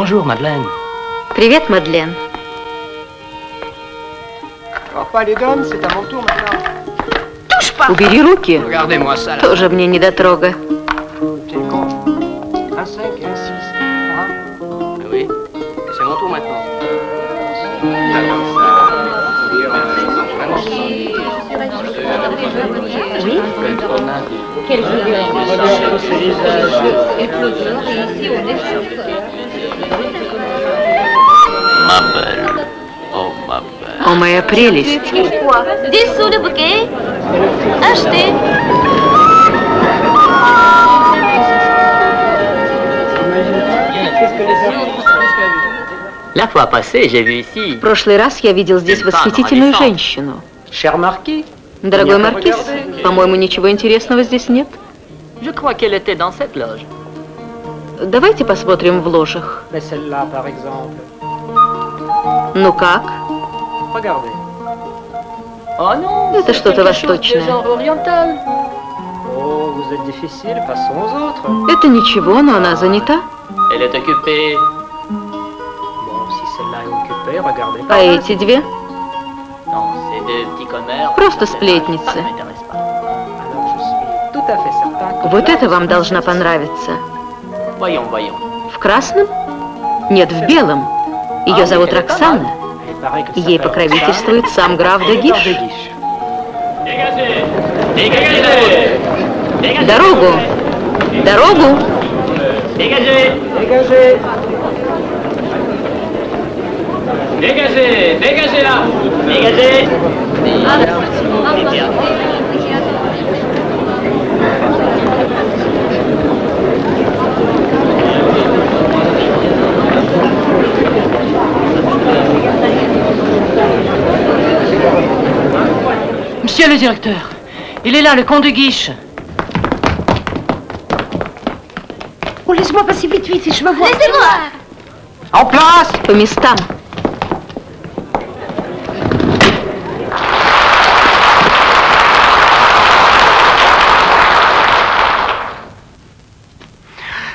Bonjour, Madeleine. Привет, Мадлен. Убери руки. Regardez-moi ça là. Тоже мне недотрога. Oui, c'est mon tour maintenant. Oui Ma fois passée, j'ai vu ici. В прошлый раз я видел здесь восхитительную женщину. Дорогой Маркиз, по-моему, ничего интересного здесь нет. Давайте посмотрим в ложах. Ну как? Oh Это что-то восточное. Oh. Это ничего, но она занята. А эти две? Просто сплетницы. Вот это вам должна понравиться. В красном? Нет, в белом. Ее зовут Роксана. Ей покровительствует сам граф де Гиш. Dégagez Dégagez Dégagez Дорогу! Дорогу! Dégagez Dégagez Dégagez Dégagez là le directeur, il est là, le comte de Guiche. Oh, laisse-moi passer vite, vite, je veux voir. Laissez-moi En place По местам.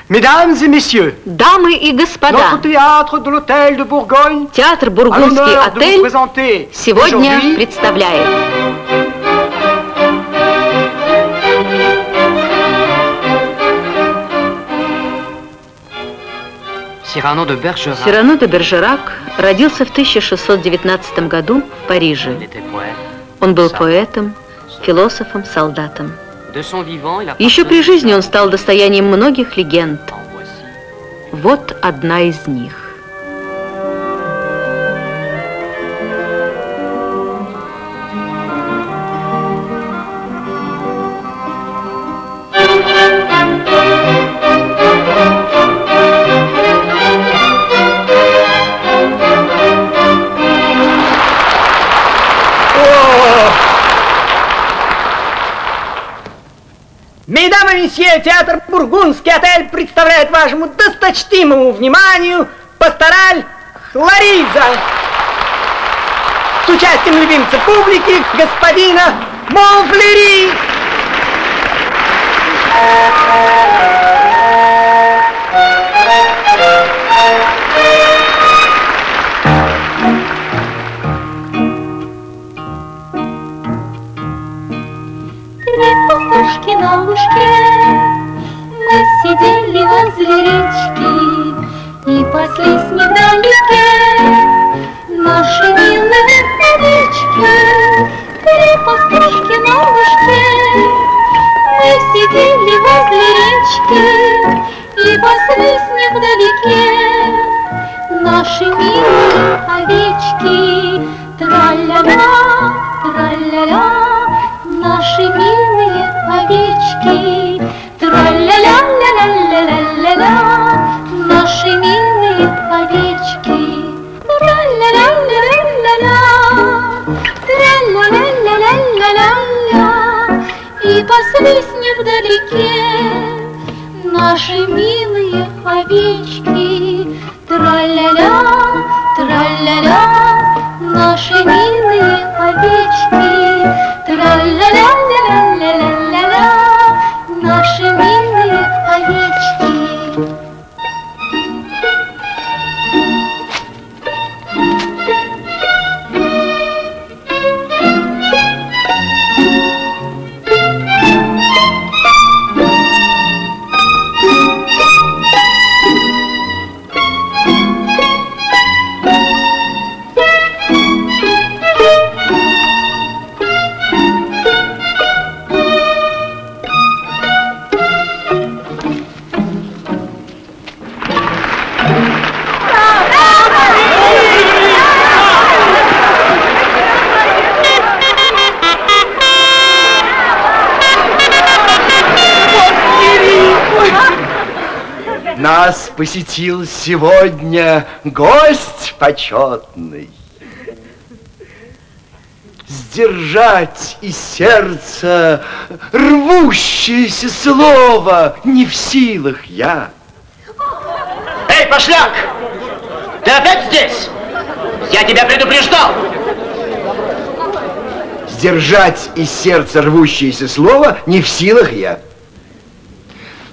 Mesdames et messieurs, Дамы и notre господа, théâtre de l'hôtel de Bourgogne театр a Бургундский l'honneur de vous отель présenter сегодня aujourd'hui представляет Cyrano de Bergerac. Сирано де Бержерак родился в 1619 году в Париже. Он был поэтом, философом, солдатом. Еще при жизни он стал достоянием многих легенд. Вот одна из них. Театр Бургундский отель представляет вашему досточтимому вниманию пастораль Лариза с участием любимца публики господина Монфлери. Три пастушки на лужке. Мы сидели возле речки И паслись невдалеке Наши милые овечки Три пастушки на лужке. Мы сидели возле речки И паслись невдалеке. Наши милые овечки. Тра-ля-ля, тра-ля-ля Наши милые овечки. Тра-ля-ля-ля-ля-ля-ля-ля Наши милые овечки. Тра-ля-ля-ля-ля-ля-ля Наши милые овечки посетил сегодня гость почетный. Сдержать из сердца рвущееся слово не в силах я. Эй, пошляк! Ты опять здесь? Я тебя предупреждал! Сдержать из сердца рвущееся слово не в силах я.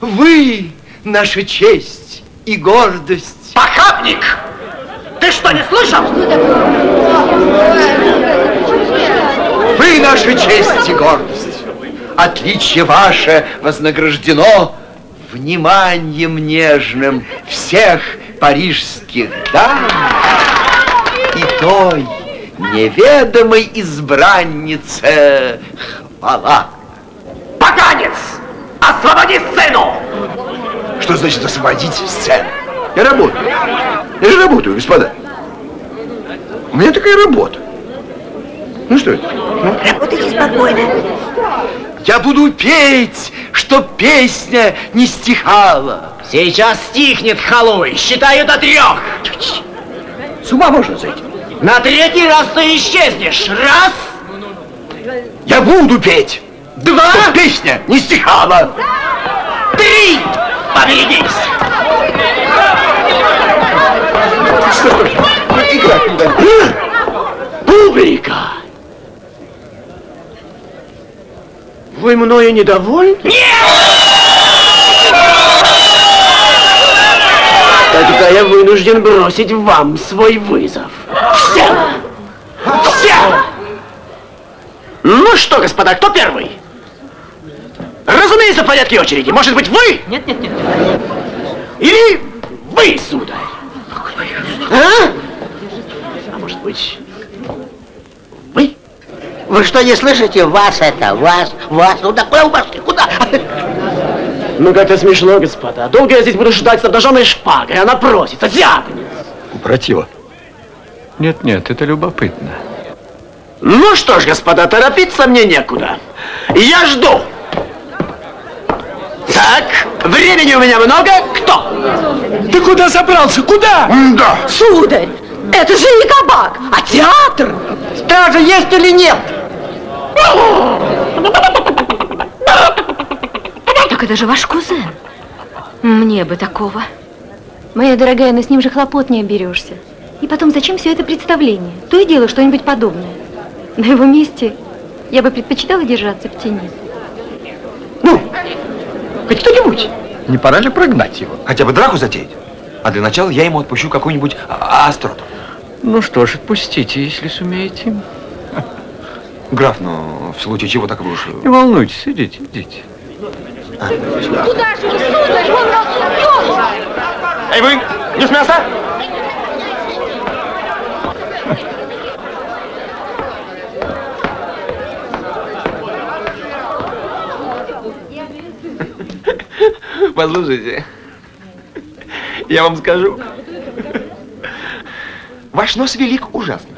Вы наша честь и гордость. Похабник! Ты что, не слышал? Вы наша честь и гордость. Отличие ваше вознаграждено вниманием нежным всех парижских дам и той неведомой избраннице хвала. Поганец! Освободи сцену! Что значит освободить сцену? Я работаю. Я же работаю, господа. У меня такая работа. Ну что это? Ну? Работайте спокойно. Я буду петь, чтоб песня не стихала. Сейчас стихнет, халуй. Считаю до трех. С ума можно зайти. На третий раз ты исчезнешь. Раз, Я буду петь, два, чтоб песня не стихала. три. Поберегись. Что ж, играть не дадут. Публика. Вы мною недовольны? Тогда я вынужден бросить вам свой вызов. Всем! Всем! Ну что, господа, кто первый? Разумеется, в порядке очереди. Может быть, вы? Нет, нет, нет. Или вы, сударь? А? А может быть, вы? Вы что, не слышите? Вас это, вас, вас. Ну да куда вы пошли? Куда? Ну как-то смешно, господа. Долго я здесь буду ждать с обнаженной шпагой. Она просится, зябнет. Протива. Нет, нет, это любопытно. Ну что ж, господа, торопиться мне некуда. Я жду. Так, времени у меня много. Кто? Ты куда собрался? Куда? Да. Сударь, это же не кабак, а театр. Стража есть или нет? Так это же ваш кузен. Мне бы такого. Моя дорогая, но с ним же хлопот не оберешься. И потом, зачем все это представление? То и дело что-нибудь подобное. На его месте я бы предпочитала держаться в тени. Ну, хоть кто-нибудь. Не пора ли прогнать его? Хотя бы драку затеять? А для начала я ему отпущу какую-нибудь а- остроту. Ну что ж, отпустите, если сумеете. Граф, ну, в случае чего так вы уж... Не волнуйтесь, идите, идите. Куда же вы, сударь? Эй, вы, не с мяса? Послушайте, я вам скажу. Ваш нос велик ужасно.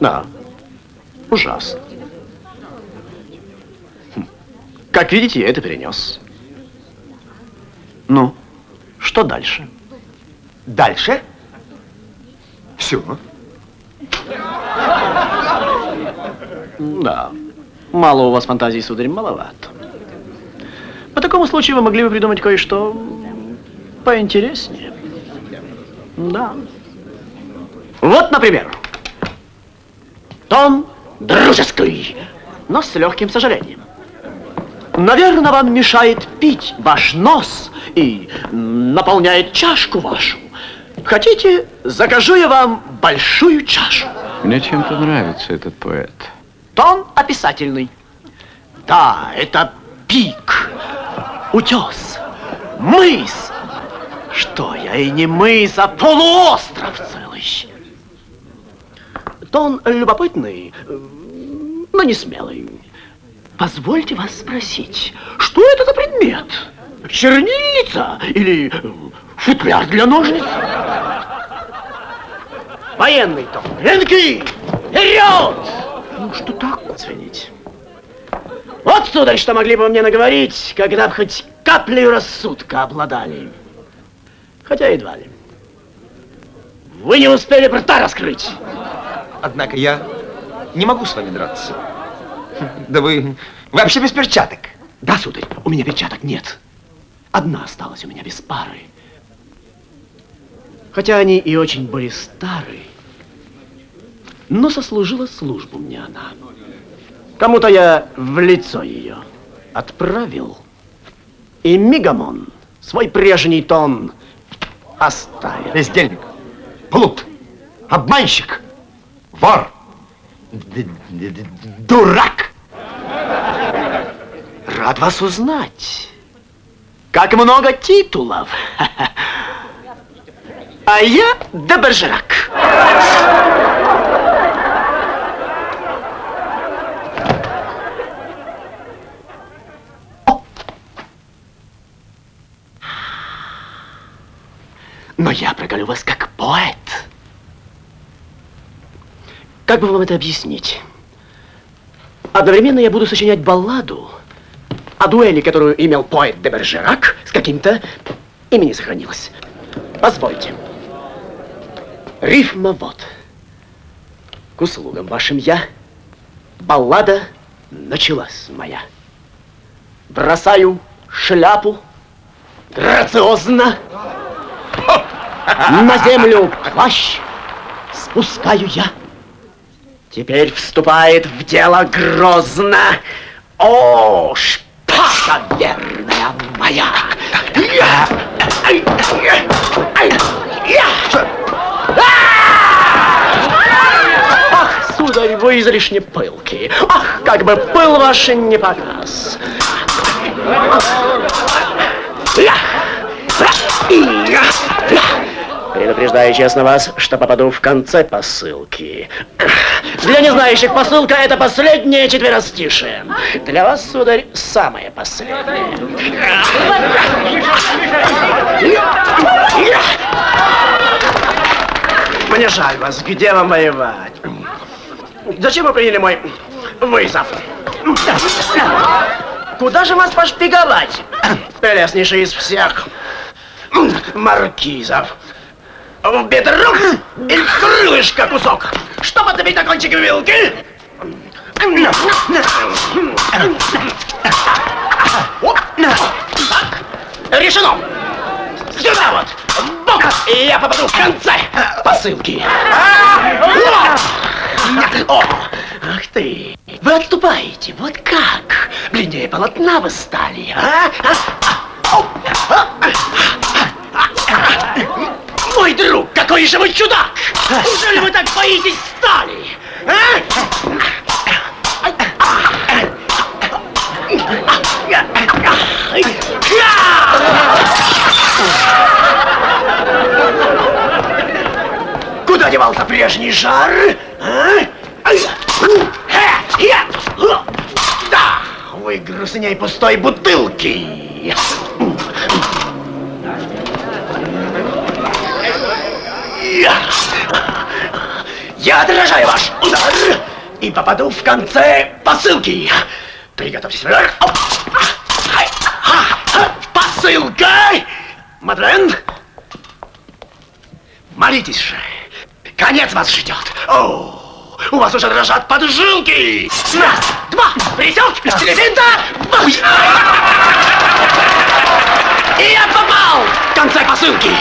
Да, ужасно. Хм. Как видите, я это перенес. Ну, что дальше? Дальше? Все. Да. Мало у вас фантазии, сударь, маловато. По такому случаю вы могли бы придумать кое-что поинтереснее. Да. Вот, например, тон дружеский, но с легким сожалением. Наверное, вам мешает пить ваш нос и наполняет чашку вашу. Хотите, закажу я вам большую чашу. Мне чем-то нравится этот поэт. Тон описательный. Да, это пик, утес, мыс. Что я и не мыс, а полуостров целый. Тон любопытный, но не смелый. Позвольте вас спросить, что это за предмет? Чернильница или футляр для ножниц? Военный тон. Венки! Вперед! Ну, что так? Извините. Вот, сударь, что могли бы мне наговорить, когда бы хоть каплей рассудка обладали. Хотя едва ли. Вы не успели рта раскрыть. Однако я не могу с вами драться. Да вы вообще без перчаток. Да, сударь, у меня перчаток нет. Одна осталась у меня без пары. Хотя они и очень были старые, но сослужила службу мне она. Кому-то я в лицо ее отправил, и мигом он свой прежний тон оставил. Бездельник, плут, обманщик, вор, д- д- д- дурак. Рад вас узнать. Как много титулов. А я де Но я проголю вас как поэт. Как бы вам это объяснить? Одновременно я буду сочинять балладу о дуэли, которую имел поэт де Бержерак с каким-то имени сохранилось. Позвольте. Рифма вот. К услугам вашим я. Баллада началась моя. Бросаю шляпу грациозно. На землю плащ спускаю я. Теперь вступает в дело грозно. О, шпага верная моя! Я! Я! Ах, сударь, вы излишне пылки. Ах, как бы пыл ваш не погас. Я! Я! Я! Предупреждаю честно вас, что попаду в конце посылки. Для незнающих посылка это последнее четверостишее. Для вас, сударь, самое последнее. Мне жаль вас, где вам воевать? Зачем вы приняли мой вызов? Куда же вас пошпиговать? Прелестнейший из всех маркизов. В бедро и крылышко кусок. Что подцепить на кончике вилки? Так. Решено. Сюда вот. в Бок. И я попаду в конце посылки. О, ах ты. Вы отступаете. Вот как? Длиннее полотна вы стали. А? Мой друг, какой же вы чудак! Неужели вы так боитесь стали? А? Куда девался прежний жар? А? Да, вы грустней пустой бутылки. Я, я отражаю ваш удар и попаду в конце посылки. Приготовьтесь. Посылка! Мадлен, молитесь же. Конец вас ждет. О, у вас уже дрожат поджилки. Раз, два, присек, телевинта. И я попал в конце посылки.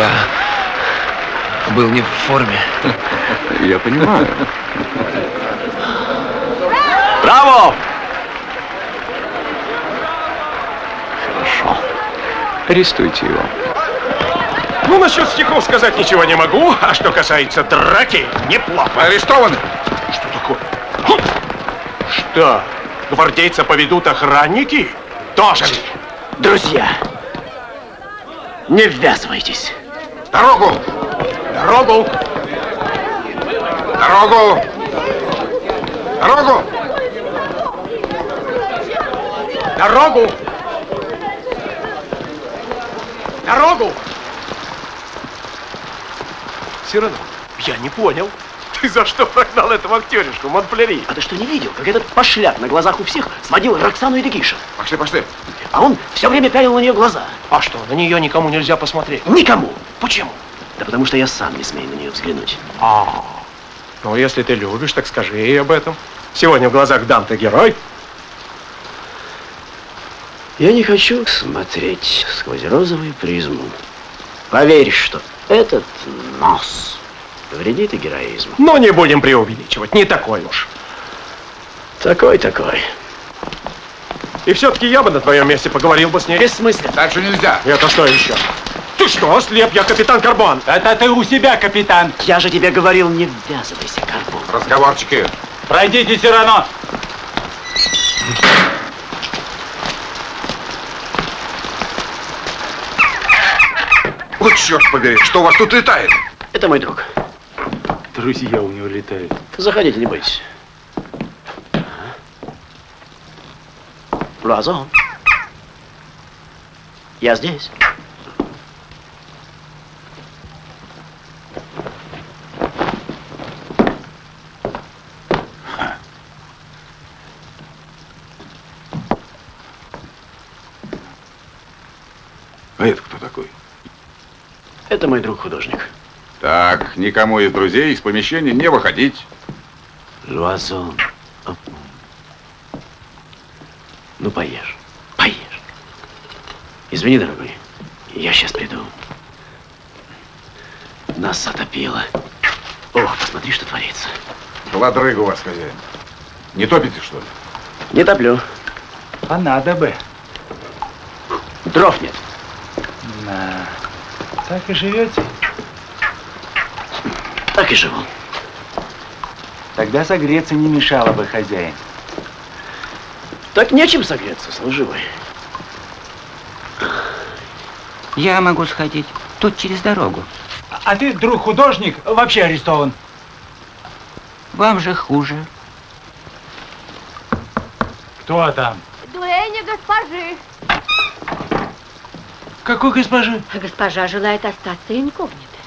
Я был не в форме. Я понимаю. Браво! Арестуйте его. Ну, насчет стихов сказать ничего не могу, а что касается драки, неплохо. Арестованы. Что такое? Хм. Что, гвардейца поведут охранники? Тоже ли? Друзья, не ввязывайтесь. Дорогу! Дорогу! Дорогу! Дорогу! Дорогу! Дорогу! Сирано, я не понял. Ты за что прогнал этого актеришку, Монплери? А ты что, не видел, как этот пошляк на глазах у всех сводил Роксану и Дегиша? Пошли, пошли. А он все время пялил на нее глаза. А что, на нее никому нельзя посмотреть? Никому. Почему? Да потому что я сам не смею на нее взглянуть. А, ну если ты любишь, так скажи ей об этом. Сегодня в глазах дам ты герой. Я не хочу смотреть сквозь розовую призму. Поверь, что этот нос вредит и героизму. Но не будем преувеличивать, не такой уж. Такой-такой. И все-таки я бы на твоем месте поговорил бы с ней. Бессмысленно. Дальше нельзя. Это что еще? Ты что, ослеп? Я капитан Карбон. Это ты у себя, капитан. Я же тебе говорил, не ввязывайся, Карбон. Разговорчики. Пройдите, Сирано. Вот черт побери, что у вас тут летает? Это мой друг. Друзья у него летают. Заходите, не бойтесь. Луазон. Я здесь. А это кто такой? Это мой друг художник. Так, никому из друзей из помещения не выходить. Луазон. Ну, поешь. Поешь. Извини, дорогой. Я сейчас приду. Нас затопило. Ох, посмотри, что творится. Ладрыга у вас, хозяин. Не топите, что ли? Не топлю. А надо бы. Дров нет. На. Так и живете? Так и живу. Тогда согреться не мешало бы хозяин. Так нечем согреться, служивый. Я могу сходить. Тут через дорогу. А ты, друг художник, вообще арестован. Вам же хуже. Кто там? Дуэня госпожи. Какой госпожи? Госпожа желает остаться инкогнито.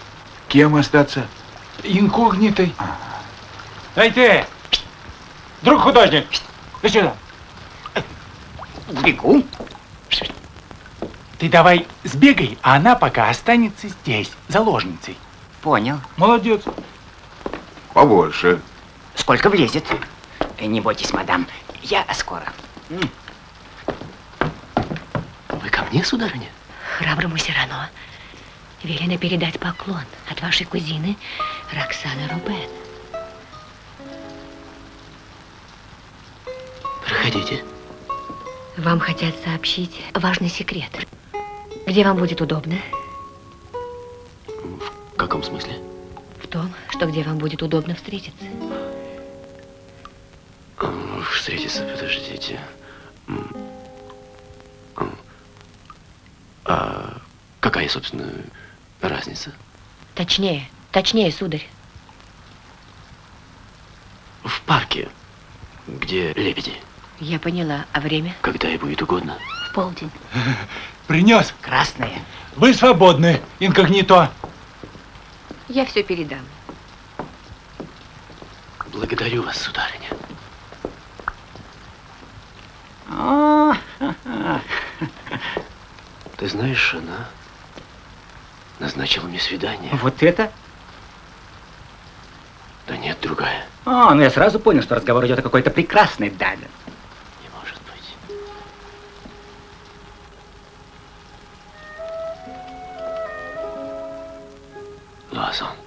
Кем остаться? Инкогнитой. Эй ты! Друг художник! Ты сюда. Бегу. Ты давай сбегай, а она пока останется здесь, заложницей. Понял. Молодец. Побольше. Сколько влезет? Э, Не бойтесь, мадам. Я скоро. Вы ко мне, сударыня? Храброму Сирано велено передать поклон от вашей кузины Роксаны Рубен. Проходите. Вам хотят сообщить важный секрет. Где вам будет удобно? В каком смысле? В том, что где вам будет удобно встретиться. Встретиться, подождите. А какая, собственно, разница? Точнее, точнее, сударь. В парке, где лебеди. Я поняла. А время? Когда ей будет угодно. В полдень. Принес. Красные. Вы свободны, инкогнито. Я все передам. Благодарю вас, сударыня. О, Ты знаешь, она назначила мне свидание. вот это? Да нет, другая. О, ну я сразу понял, что разговор идет о какой-то прекрасной даме. Не может быть. Луазон.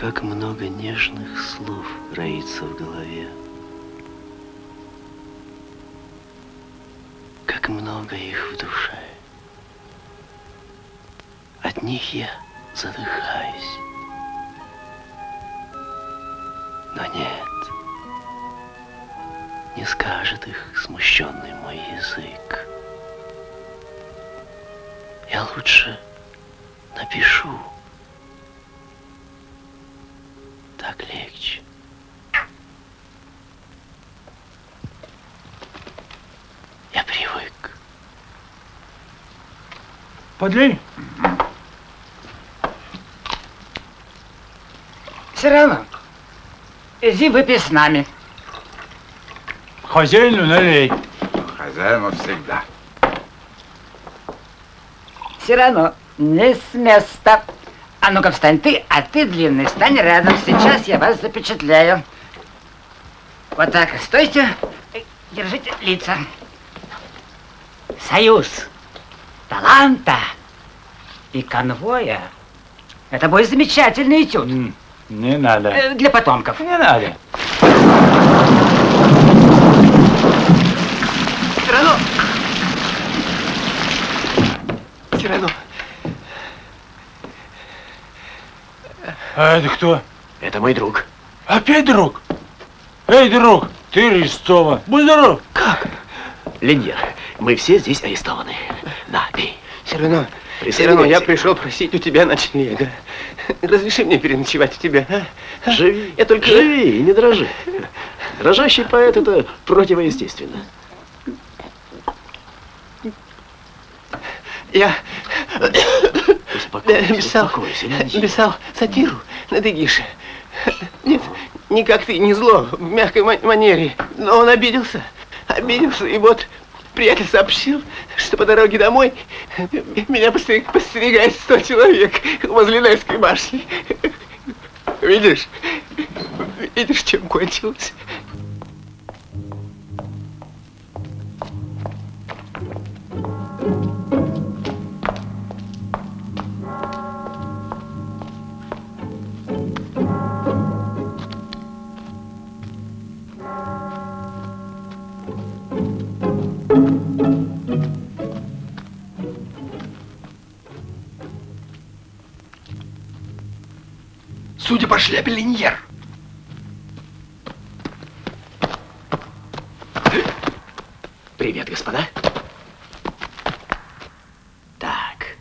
Как много нежных слов роится в голове. Как много их в душе. От них я задыхаюсь. Но нет, не скажет их смущенный мой язык. Я лучше напишу. Так легче. Подлей. Все равно. Иди выпей с нами. Хозяину налей. Хозяину всегда. Все равно не с места. А ну-ка встань ты, а ты длинный, стань рядом. Сейчас я вас запечатляю. Вот так, стойте, держите лица. Союз таланта и конвоя. Это будет замечательный этюд. Не надо. Э, Для потомков. Не надо. Сирано! Сирано! А это кто? Это мой друг. Опять друг? Эй, друг, ты арестован. Будь здоров. Как? Леньер, мы все здесь арестованы. На, пей. Сирано, Присоединяйся. Сирано, я пришел просить у тебя ночлега. Разреши мне переночевать у тебя, а? Живи, Я только... живи и не дрожи. Дрожащий поэт – это противоестественно. Я Успокойся, писал, успокойся, писал сатиру на Дегише. Нет, не как ты, не зло, в мягкой ма- манере. Но он обиделся, обиделся, и вот приятель сообщил, что по дороге домой меня постерег- постерегает сто человек возле Нельской башни. Видишь? Видишь, чем кончилось? Судя по шляпе, Линьер. Привет, господа. Так,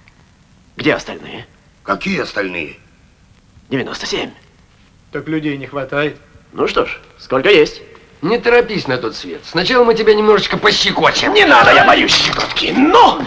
где остальные? Какие остальные? 97. Так людей не хватает. Ну что ж, сколько есть? Не торопись на тот свет. Сначала мы тебя немножечко пощекочем. Не надо, я боюсь щекотки. Ну!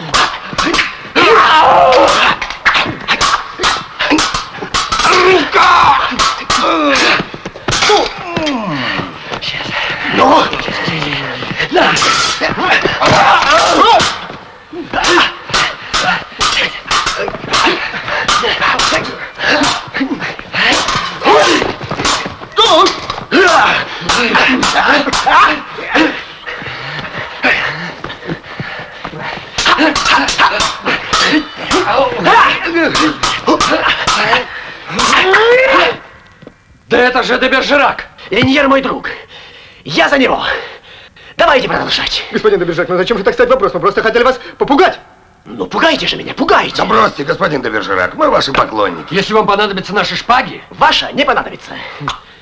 Ну! Да это же Дебержерак! Леньер мой друг. Я за него. Давайте продолжать. Господин Добержак, ну зачем же так ставить вопрос? Мы просто хотели вас попугать. Ну, пугайте же меня, пугайте. Да бросьте, господин Добержерак, мы ваши поклонники. Если вам понадобятся наши шпаги, Ваша не понадобится.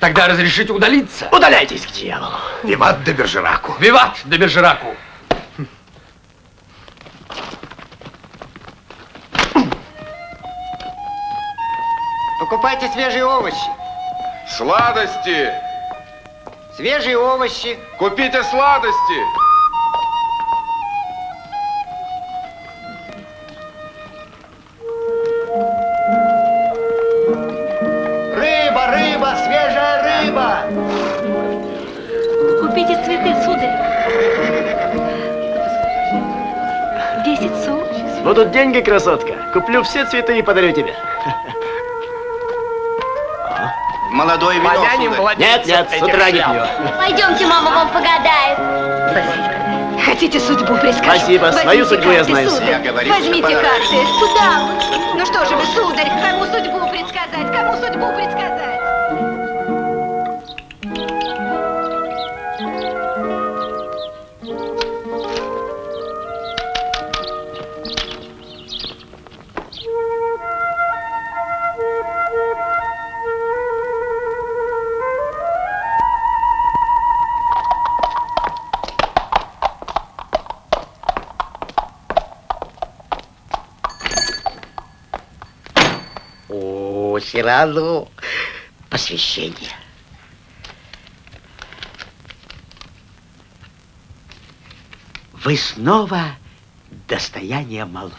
тогда разрешите удалиться. Удаляйтесь к дьяволу. Виват Добержераку. Виват Дебержераку! Покупайте свежие овощи. Сладости! Свежие овощи. Купите сладости! Рыба, рыба, свежая рыба. Купите цветы, сударь. Десять су. Будут деньги, красотка. Куплю все цветы и подарю тебе. Молодое вино, Помянем сударь. Нет, нет, с утра не пью. Пойдемте, мама вам погадает. Хотите судьбу предскажу? Спасибо, свою Возьмите судьбу я знаю. сударь. Я говорю, что Возьмите карты. Куда вы? Ну что же вы, сударь, кому судьбу предсказать? Кому судьбу предсказать? Сирану. Посвящение. Вы снова достояние молвы.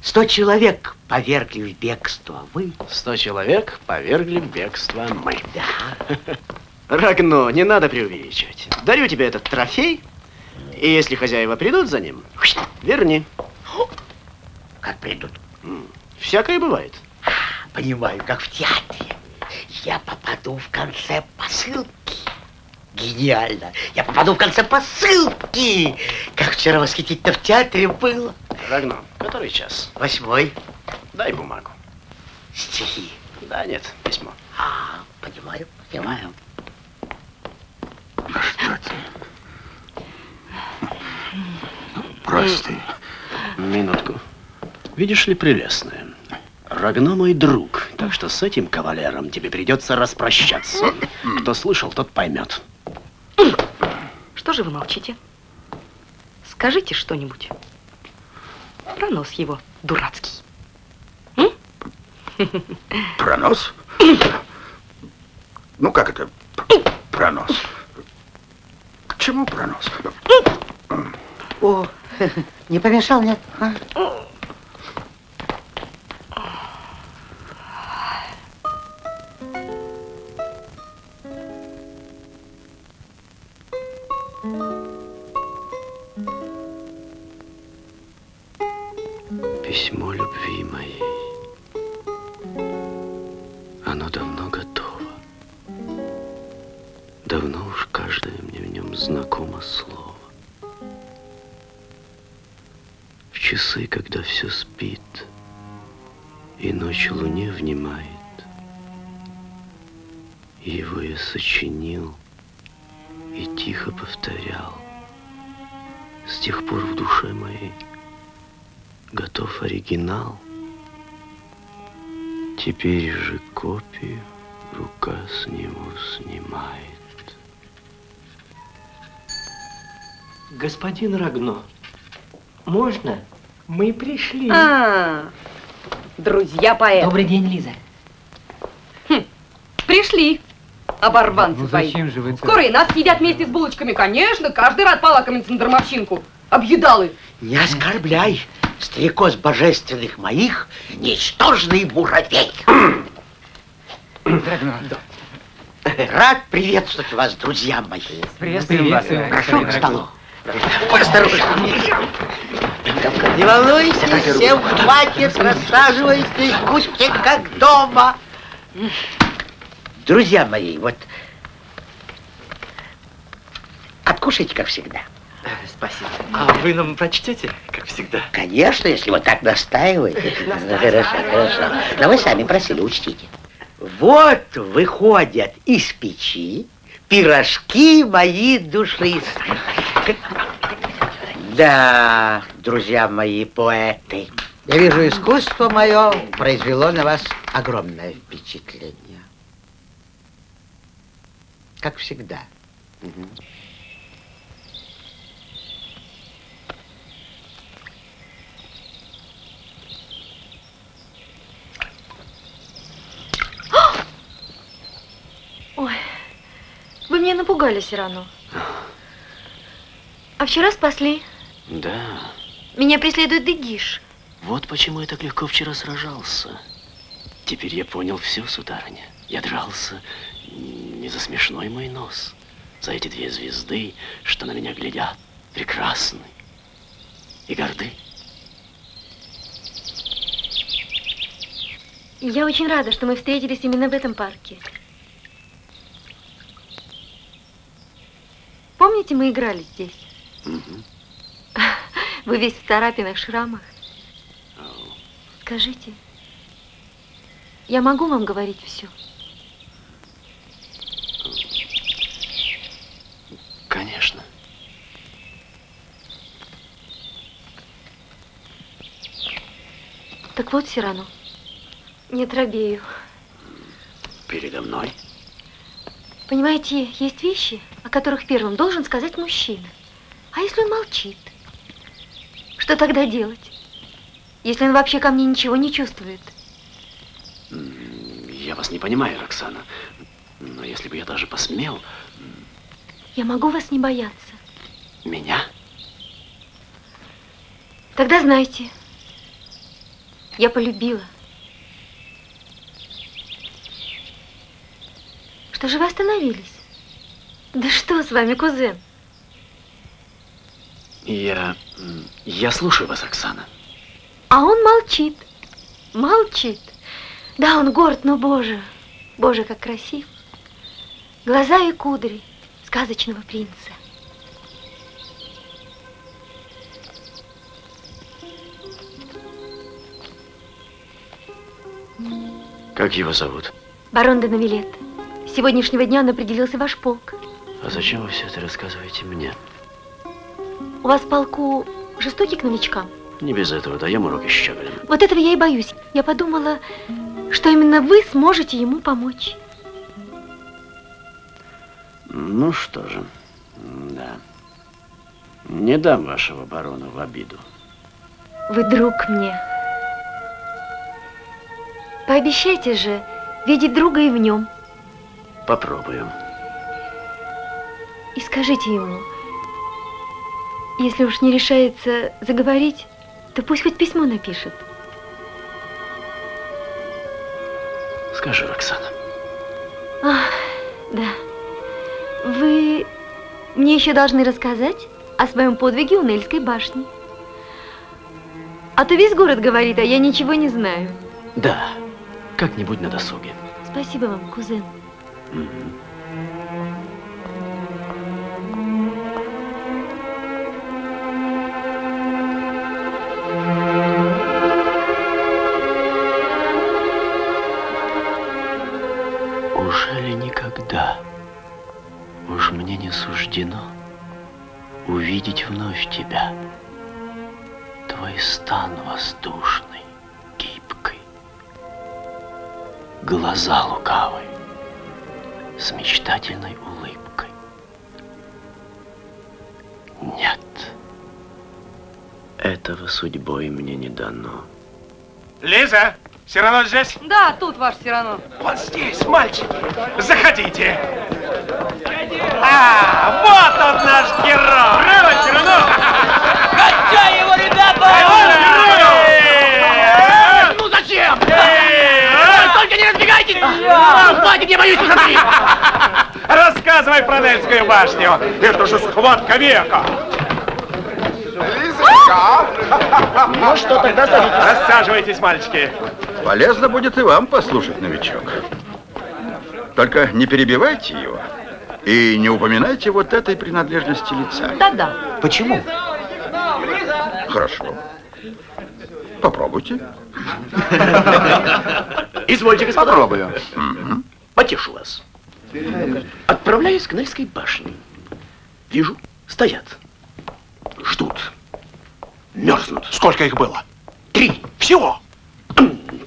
Сто человек повергли в бегство. Вы? Сто человек повергли в бегство мы. Да. Рагно, не надо преувеличивать. Дарю тебе этот трофей, и если хозяева придут за ним, верни. Как придут? Всякое бывает. Понимаю, как в театре. Я попаду в конце посылки. Гениально. Я попаду в конце посылки. Как вчера восхитительно в театре было. Рагно, который час? Восьмой. Дай бумагу. Стихи. Да, нет, письмо. А, понимаю, понимаю. Что ты? Прости. Минутку. Видишь ли, прелестная, Рагно мой друг, так что с этим кавалером тебе придется распрощаться. Кто слышал, тот поймет. Что же вы молчите? Скажите что-нибудь. Пронос его дурацкий. М? Пронос? Ну, как это пронос? К чему пронос? О, не помешал, нет? А? Письмо любви моей. Оно давно готово. Давно уж каждое мне в нем знакомо слово. В часы, когда все спит, и ночь луне внимает, его я сочинил и тихо повторял. С тех пор в душе моей готов оригинал. Теперь же копию рука с него снимает. Господин Рагно, можно? Мы пришли. А, друзья поэта. Добрый день, Лиза. Пришли. Оборванцы Ну зачем же вы Скоро и нас съедят вместе с булочками. Конечно, каждый рад полакомиться на дармовщинку. Объедалы. Не оскорбляй, стрекоз божественных моих, ничтожный муравей. Рад приветствовать вас, друзья мои. Приветствуем вас, Прошу к столу. Осторожно. Не волнуйтесь, всем хватит, рассаживайтесь, будьте как дома. Друзья мои, вот откушайте, как всегда. Спасибо. А вы нам прочтете, как всегда? Конечно, если вы так настаиваете. Ну, Хорошо, хорошо. Но вы сами просили, учтите. Вот выходят из печи пирожки мои души. Да, друзья мои поэты, я вижу, искусство мое произвело на вас огромное впечатление. Как всегда. Ой, вы меня напугали, Сирано. А вчера спасли. Да, Меня преследует Дегиш. вот почему я так легко вчера сражался. Теперь я понял все, сударыня. Я дрался не за смешной мой нос, за эти две звезды, что на меня глядят, прекрасны и горды. Я очень рада, что мы встретились именно в этом парке. Помните, мы играли здесь? Мгм. Вы весь в царапинах, шрамах. Скажите, я могу вам говорить все? Конечно. Так вот, Сирану, нет робею. Передо мной. Понимаете, есть вещи, о которых первым должен сказать мужчина. А если он молчит? Что тогда делать? Если он вообще ко мне ничего не чувствует? Я вас не понимаю, Роксана. Но если бы я даже посмел, Я могу вас не бояться. меня Тогда знайте, Я полюбила. Что же вы остановились? Да что с вами, кузен? Я... Я слушаю вас, Оксана. А он молчит. Молчит. Да, он горд, но боже, боже, как красив. Глаза и кудри сказочного принца. Как его зовут? Барон де Навилет, с сегодняшнего дня он определился ваш полк. А зачем вы все это рассказываете мне? У вас полку жестокий к новичкам? Не без этого, даем уроки щеголем. Вот этого я и боюсь. Я подумала, что именно вы сможете ему помочь. Ну что же, да. Не дам вашего барона в обиду. Вы друг мне. Пообещайте же видеть друга и в нем. Попробуем. И скажите ему, если уж не решается заговорить, то пусть хоть письмо напишет. Скажи, Оксана. Мне еще должны рассказать о своем подвиге у Нельской башни. А то весь город говорит, а я ничего не знаю. Да, как-нибудь на досуге. Спасибо вам, кузен. Мгм. Глаза лукавые, с мечтательной улыбкой. Нет, этого судьбой мне не дано. Лиза, Сирано здесь? Да, тут ваш Сирано. Вот здесь, мальчики. Заходите. А, вот он наш герой. Браво, Сирано. Качай его, ребята! Ну зачем? Только Хватит, я боюсь, посмотри! Рассказывай про Нельскую башню. Это же схватка века. Ну что, тогда садитесь. Рассаживайтесь, мальчики. Полезно будет и вам послушать, новичок. Только не перебивайте его и не упоминайте вот этой принадлежности лица. Да-да. Почему? Хорошо. Попробуйте. Извольте, господа. Попробую. Потешу вас. Отправляюсь к Нельской башне. Вижу, стоят. Ждут. Мерзнут. Сколько их было? Три. Всего.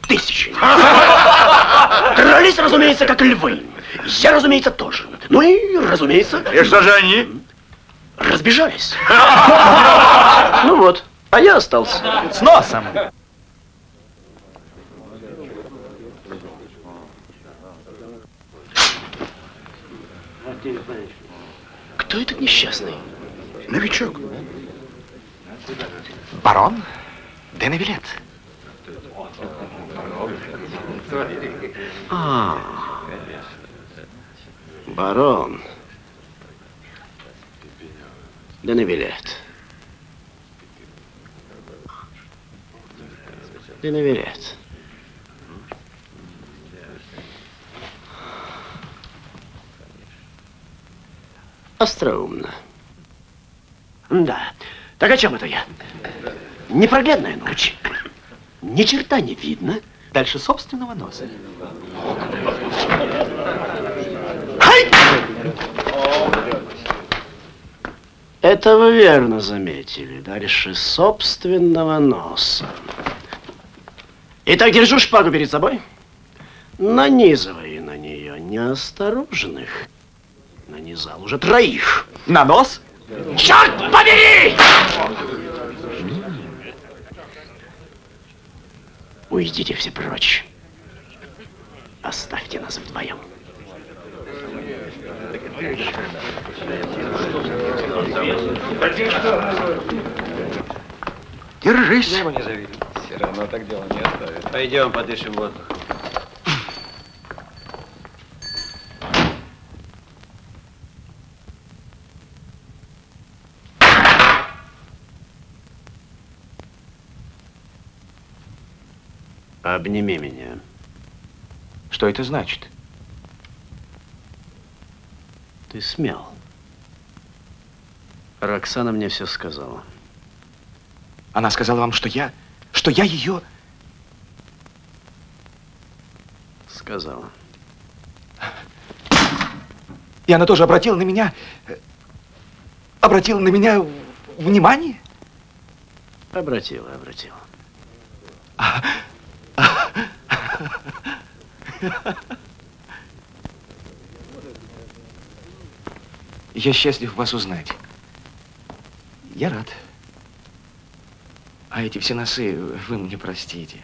Тысячи. Дрались, разумеется, как львы. Я, разумеется, тоже. Ну и, разумеется... И что же они? Разбежались. Ну вот, а я остался. С носом. Кто этот несчастный? Новичок. Барон Деневилет. А, барон. Деневилет. Деневилет. Остроумно. Да. Так о чем это я? Непроглядная ночь. Ни черта не видно. Дальше собственного носа. Это вы верно заметили. Дальше собственного носа. Итак, держу шпагу перед собой. Нанизывай на нее неосторожных. Нанизал уже троих. На нос? Черт побери! Уйдите все прочь. Оставьте нас вдвоем. Держись. Я его не завидел. Оно так дело не оставит. Пойдем, подышим воздухом. Обними меня. Что это значит? Ты смел. Роксана мне все сказала. Она сказала вам, что я... Что я ее... Сказала. И она тоже обратила на меня... Обратила на меня внимание? Обратила, обратила. Я счастлив вас узнать. Я рад. А эти все носы вы мне простите.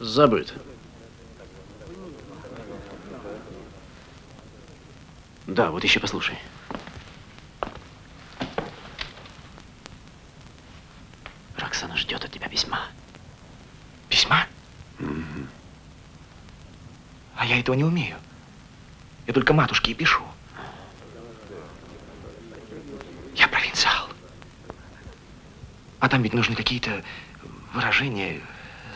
Забыто. Да, вот еще послушай. Роксана ждет от тебя письма. Письма? А я этого не умею. Я только матушке и пишу. Я провинциал. А там ведь нужны какие-то выражения,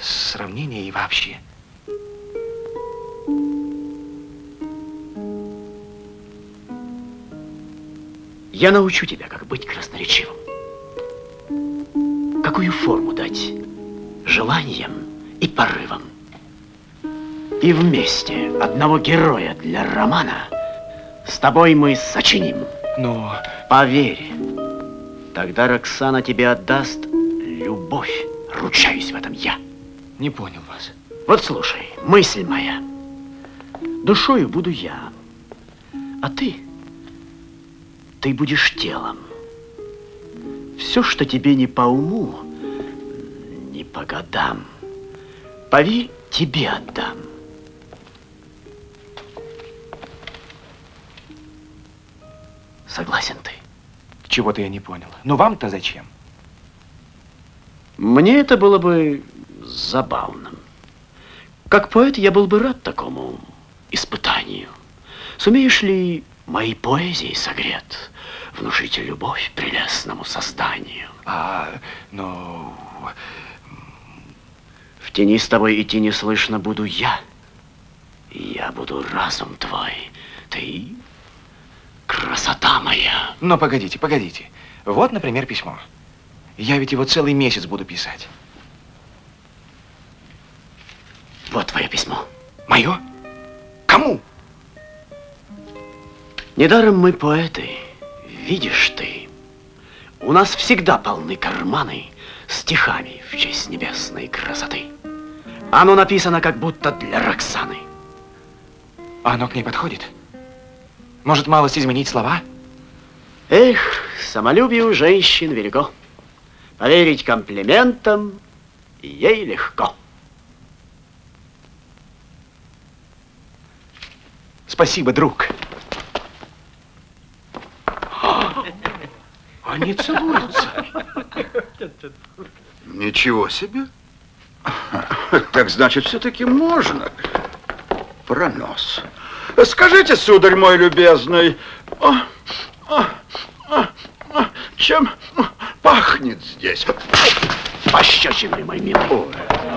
сравнения и вообще. Я научу тебя, как быть красноречивым. Какую форму дать желаниям и порывам. И вместе одного героя для романа с тобой мы сочиним. Но... Поверь, тогда Роксана тебе отдаст любовь. Ручаюсь в этом я. Не понял вас. Вот слушай, мысль моя. Душою буду я, а ты, ты будешь телом. Все, что тебе не по уму, не по годам, поверь, тебе отдам. Согласен ты? Чего-то я не понял. Но вам-то зачем? Мне это было бы забавным. Как поэт я был бы рад такому испытанию. Сумеешь ли моей поэзией согрет, внушить любовь прелестному созданию? А, ну... В тени с тобой идти не слышно буду я. Я буду разум твой. Ты красота моя. Но погодите, погодите. Вот, например, письмо. Я ведь его целый месяц буду писать. Вот твое письмо. Мое? Кому? Недаром мы поэты. Видишь ты, у нас всегда полны карманы стихами в честь небесной красоты. Оно написано как будто для Роксаны. А оно к ней подходит? Может, малость изменить слова? Эх, самолюбие у женщин велико. Поверить комплиментам ей легко. Спасибо, друг. Они целуются. Ничего себе. Так значит, все-таки можно. Пронос. Скажите, сударь мой любезный, а, а, а, чем пахнет здесь? Пощечины, мой милый.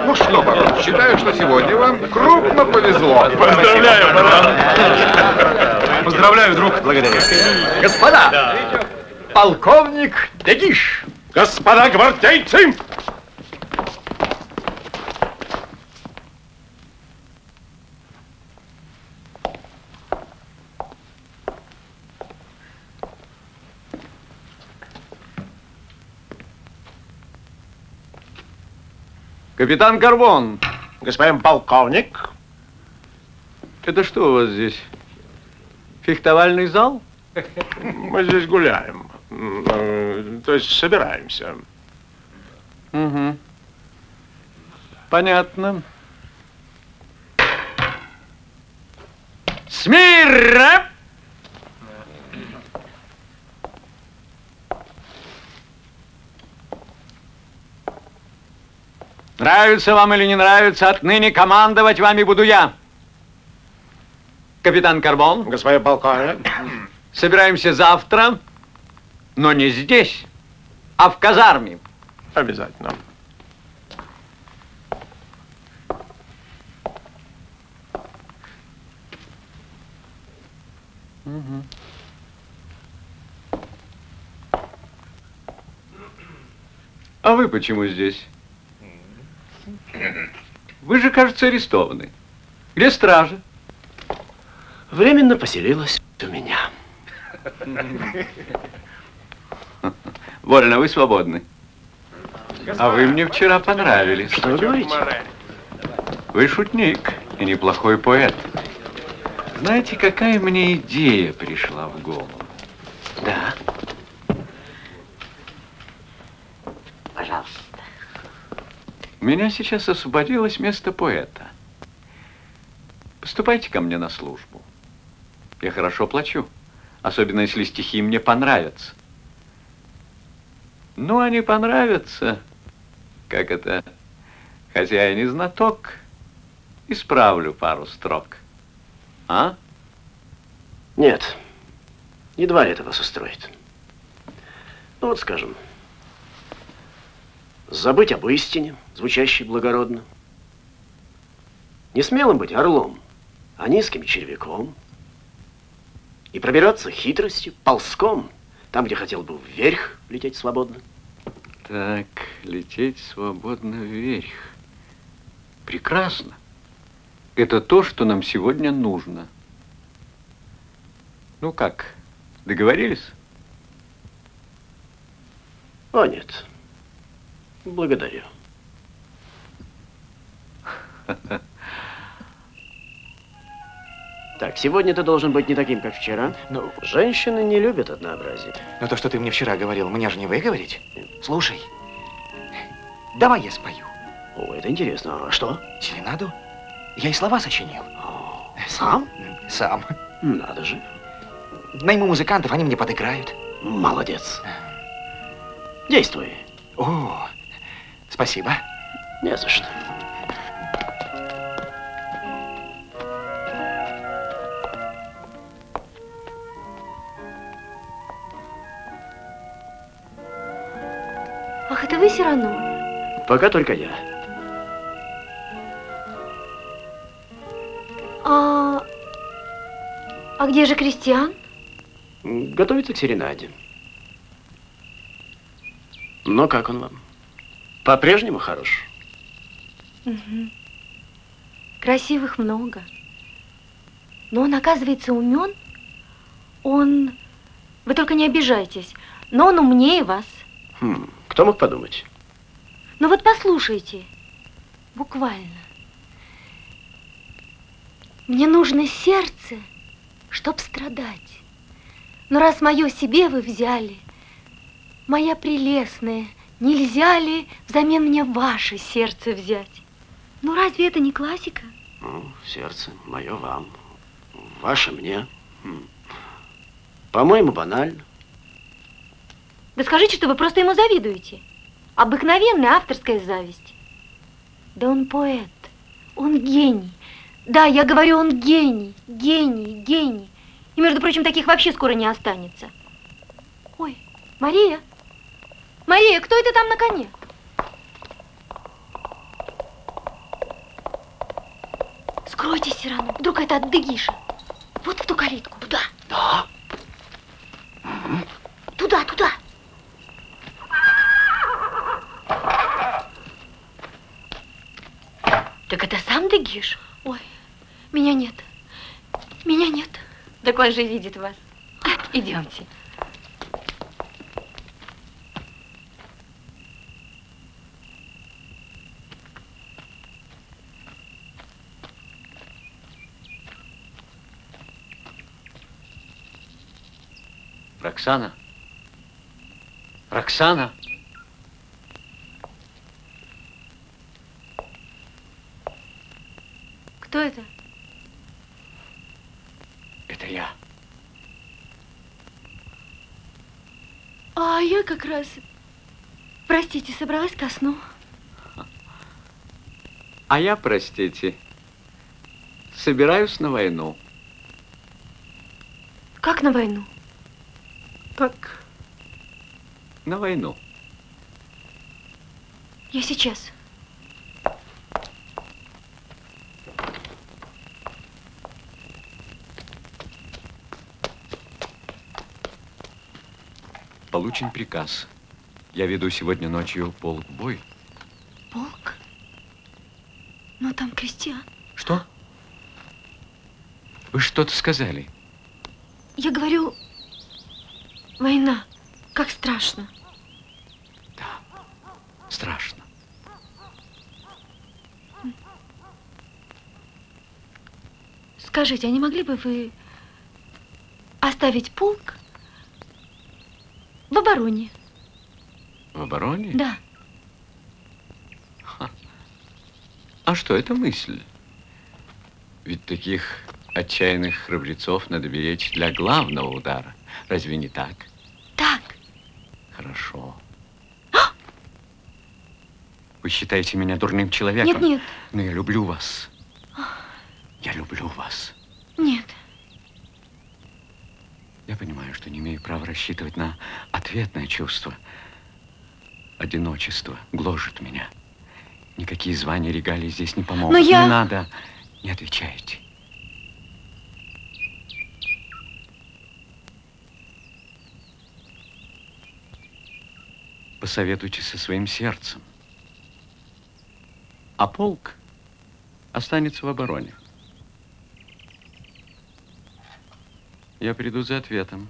Ну что, барон, считаю, что сегодня вам крупно повезло. Поздравляю, барон. Поздравляю, друг. Благодарю. Господа, полковник Дегиш. Господа гвардейцы, Капитан Карбон. Господин полковник. Это что у вас здесь? Фехтовальный зал? Мы здесь гуляем. То есть собираемся. Угу. Понятно. Смирно! Нравится вам или не нравится, отныне командовать вами буду я. Капитан Карбон. Господин полковник. Собираемся завтра, но не здесь, а в казарме. Обязательно. Угу. А вы почему здесь? Вы же, кажется, арестованы. Где стража? Временно поселилась у меня. Вольно, вы свободны. А вы мне вчера понравились. Что вы говорите? Вы шутник и неплохой поэт. Знаете, какая мне идея пришла в голову? Да. Пожалуйста. У меня сейчас освободилось место поэта. Поступайте ко мне на службу. Я хорошо плачу, особенно если стихи мне понравятся. Ну, они понравятся, как это, хотя я не знаток, исправлю пару строк. А? Нет, едва ли это вас устроит. Ну вот, скажем, забыть об истине, звучащей благородно. Не смелым быть орлом, а низким червяком. И пробираться хитростью, ползком, там, где хотел бы вверх лететь свободно. Так, лететь свободно вверх. Прекрасно. Это то, что нам сегодня нужно. Ну как, договорились? О, нет. Благодарю. Так, сегодня ты должен быть не таким, как вчера. Ну, женщины не любят однообразие. Но то, что ты мне вчера говорил, мне же не выговорить. Слушай, давай я спою. О, это интересно. А что? Серенаду. Я и слова сочинил. Сам? Сам. Надо же. Найму музыкантов, они мне подыграют. Молодец. Действуй. О, спасибо. Не за что. Ах, это вы Сирано? Пока только я. А... А где же Кристиан? Готовится к серенаде. Но как он вам? По-прежнему хорош? Угу. Красивых много. Но он, оказывается, умен. Он... Вы только не обижайтесь, но он умнее вас. Хм, кто мог подумать? Ну вот послушайте, буквально. Мне нужно сердце, чтоб страдать. Но раз мое себе вы взяли, моя прелестная, нельзя ли взамен мне ваше сердце взять? Ну разве это не классика? Ну, сердце мое вам, ваше мне. Хм. По-моему, банально. Да скажите, что вы просто ему завидуете. Обыкновенная авторская зависть. Да он поэт, он гений. Да, я говорю, он гений, гений, гений. И, между прочим, таких вообще скоро не останется. Ой, Мария, Мария, кто это там на коне? Скройтесь, Сирану, вдруг это от Дегиша. Вот в ту калитку. Туда. Да. Туда, туда. Так это сам Дегиш? Ой, меня нет. Меня нет. Так он же видит вас. Идемте. Роксана? Роксана? Кто это? Это я. А я как раз, простите, собралась ко сну. А я, простите, собираюсь на войну. Как на войну? Так, на войну. Я сейчас. Получен приказ. Я веду сегодня ночью полк в бой. Полк? Но там крестьян. Что? Вы что-то сказали? Я говорю, война, как страшно. Страшно. Скажите, а не могли бы вы оставить полк в обороне? В обороне? Да. А что это мысль? Ведь таких отчаянных храбрецов надо беречь для главного удара. Разве не так? Так. Хорошо. Вы считаете меня дурным человеком? Нет, нет. Но я люблю вас. Я люблю вас. Нет. Я понимаю, что не имею права рассчитывать на ответное чувство. Одиночество гложет меня. Никакие звания, регалии здесь не помогут. Но я- Не надо. Не отвечайте. Посоветуйтесь со своим сердцем. А полк останется в обороне. Я приду за ответом.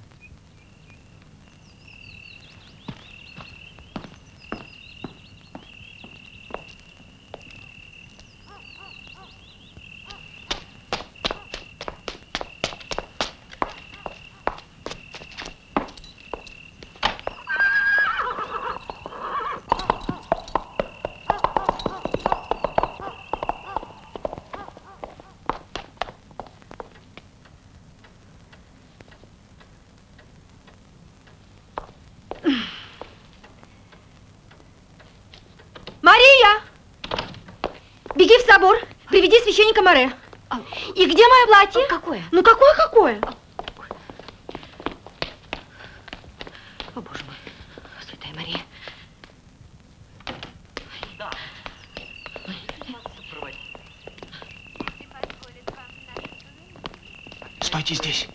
Море. И где мое платье? Какое? Ну какое-какое? О, боже мой, святая Мария. Стойте здесь.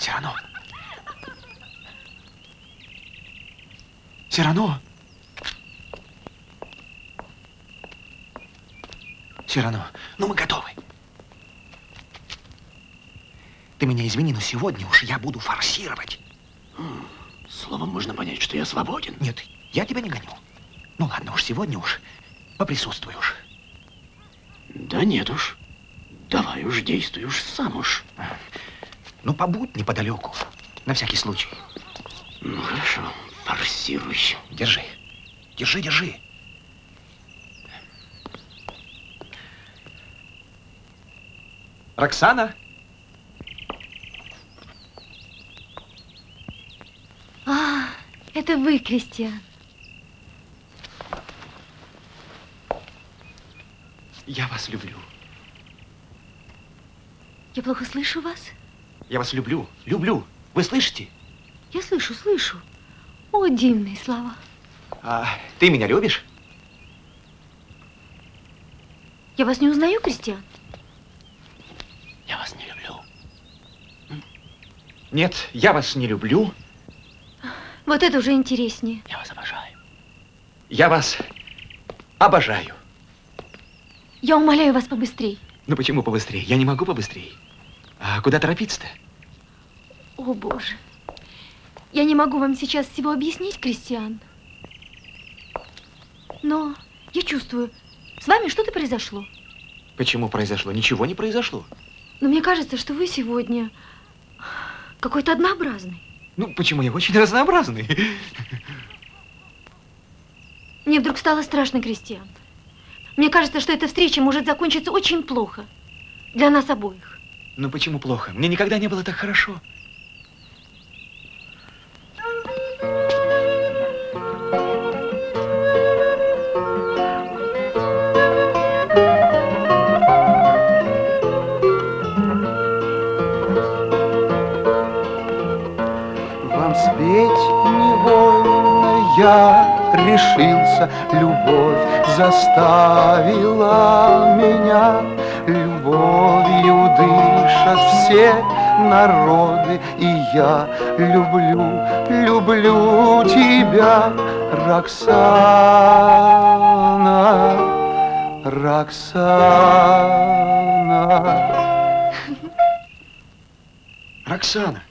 Сирано. Сирано. Сирано, ну мы готовы. Ты меня извини, но сегодня уж я буду форсировать. Словом, можно понять, что я свободен. Нет, я тебя не гоню. Ну ладно уж, сегодня уж поприсутствуешь. Да нет уж. Давай уж, действуй уж сам уж. Ну, побудь неподалеку, на всякий случай. Ну, хорошо, форсируй. Держи, держи, держи. Роксана? А, это вы, Кристиан. Я вас люблю. Я плохо слышу вас? Я вас люблю, люблю. Вы слышите? Я слышу, слышу. О, дивные слова. А ты меня любишь? Я вас не узнаю, Кристиан. Я вас не люблю. Нет, я вас не люблю. Вот это уже интереснее. Я вас обожаю. Я вас обожаю. Я умоляю вас побыстрей. Ну почему побыстрее? Я не могу побыстрее. А куда торопиться-то? О, Боже. Я не могу вам сейчас всего объяснить, Кристиан. Но я чувствую, с вами что-то произошло. Почему произошло? Ничего не произошло. Но мне кажется, что вы сегодня какой-то однообразный. Ну, почему я очень разнообразный? Мне вдруг стало страшно, Кристиан. Мне кажется, что эта встреча может закончиться очень плохо. Для нас обоих. Ну, почему плохо? Мне никогда не было так хорошо. Я решился, любовь заставила меня, любовью дышат все народы, и я люблю, люблю тебя, Роксана, Роксана. Роксана.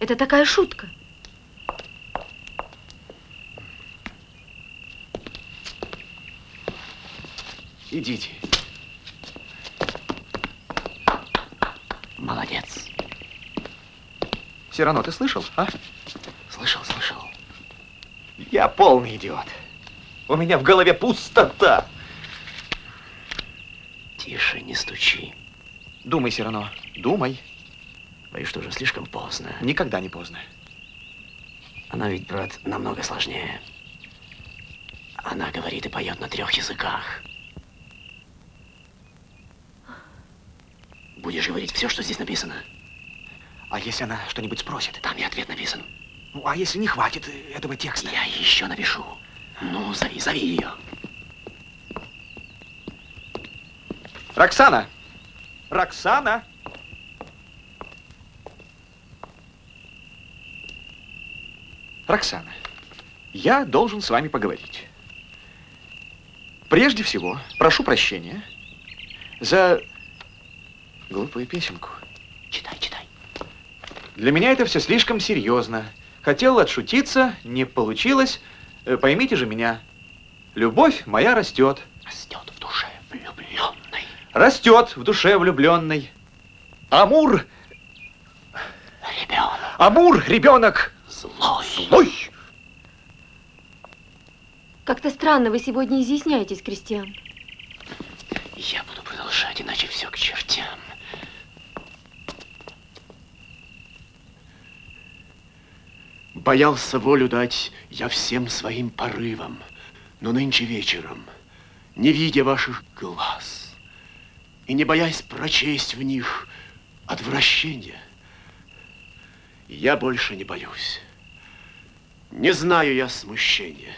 Это такая шутка. Идите. Молодец. Сирано, ты слышал, а? Слышал, слышал. Я полный идиот. У меня в голове пустота. Тише, не стучи. Думай, Сирано, думай. Боюсь, что уже слишком поздно. Никогда не поздно. Она ведь, брат, намного сложнее. Она говорит и поет на трех языках. Будешь говорить все, что здесь написано. А если она что-нибудь спросит? Там и ответ написан. Ну, а если не хватит этого текста? Я еще напишу. Ну, зови, зови ее. Роксана! Роксана! Роксана, я должен с вами поговорить. Прежде всего, прошу прощения за глупую песенку. Читай, читай. Для меня это все слишком серьезно. Хотел отшутиться, не получилось. Э, Поймите же меня. Любовь моя растет. Растет в душе влюбленной. Растет в душе влюбленной. Амур. Ребенок. Амур, ребенок. Злой. Злой. Как-то странно вы сегодня изъясняетесь, Кристиан. Я буду продолжать, иначе все к чертям. Боялся волю дать я всем своим порывам, но нынче вечером, не видя ваших глаз и не боясь прочесть в них отвращение, я больше не боюсь. Не знаю я смущения.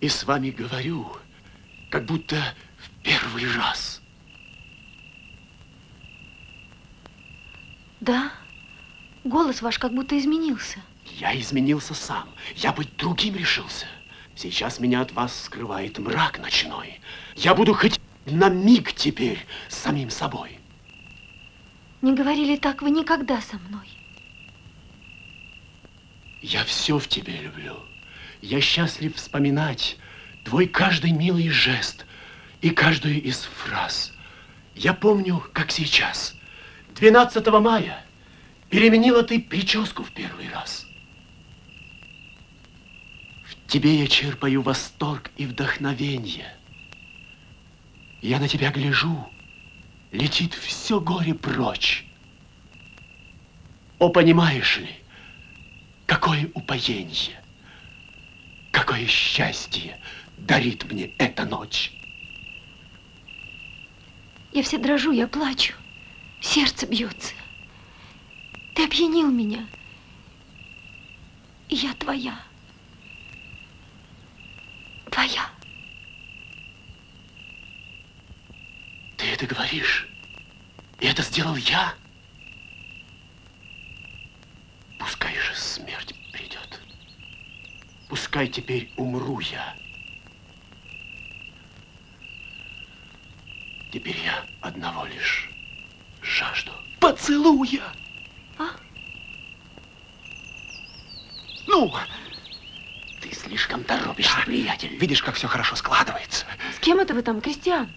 И с вами говорю, как будто в первый раз. Да, голос ваш как будто изменился. Я изменился сам. Я быть другим решился. Сейчас меня от вас скрывает мрак ночной. Я буду хоть на миг теперь самим собой. Не говорили так вы никогда со мной. Я все в тебе люблю. Я счастлив вспоминать твой каждый милый жест и каждую из фраз. Я помню, как сейчас, 12 мая, переменила ты прическу в первый раз. В тебе я черпаю восторг и вдохновение. Я на тебя гляжу, летит все горе прочь. О, понимаешь ли, какое упоение, какое счастье дарит мне эта ночь. Я вся дрожу, я плачу. Сердце бьется. Ты опьянил меня. И я твоя. Твоя. Ты это говоришь? И это сделал я? Пускай же смерть придет. Пускай теперь умру я. Теперь я одного лишь жажду поцелуя. Ну, ты слишком торопишься, приятель. Видишь, как все хорошо складывается. С кем это вы там, Кристиан?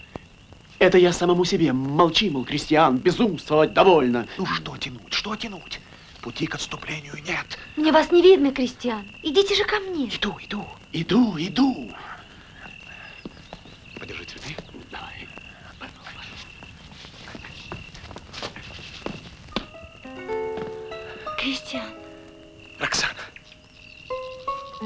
Это я самому себе. Молчи, мол, крестьян, безумствовать довольно. Ну что тянуть, что тянуть? Пути к отступлению нет. Мне вас не видно, Кристиан. Идите же ко мне. Иду, иду. Иду, иду. Подержи цветы. Давай. Кристиан. И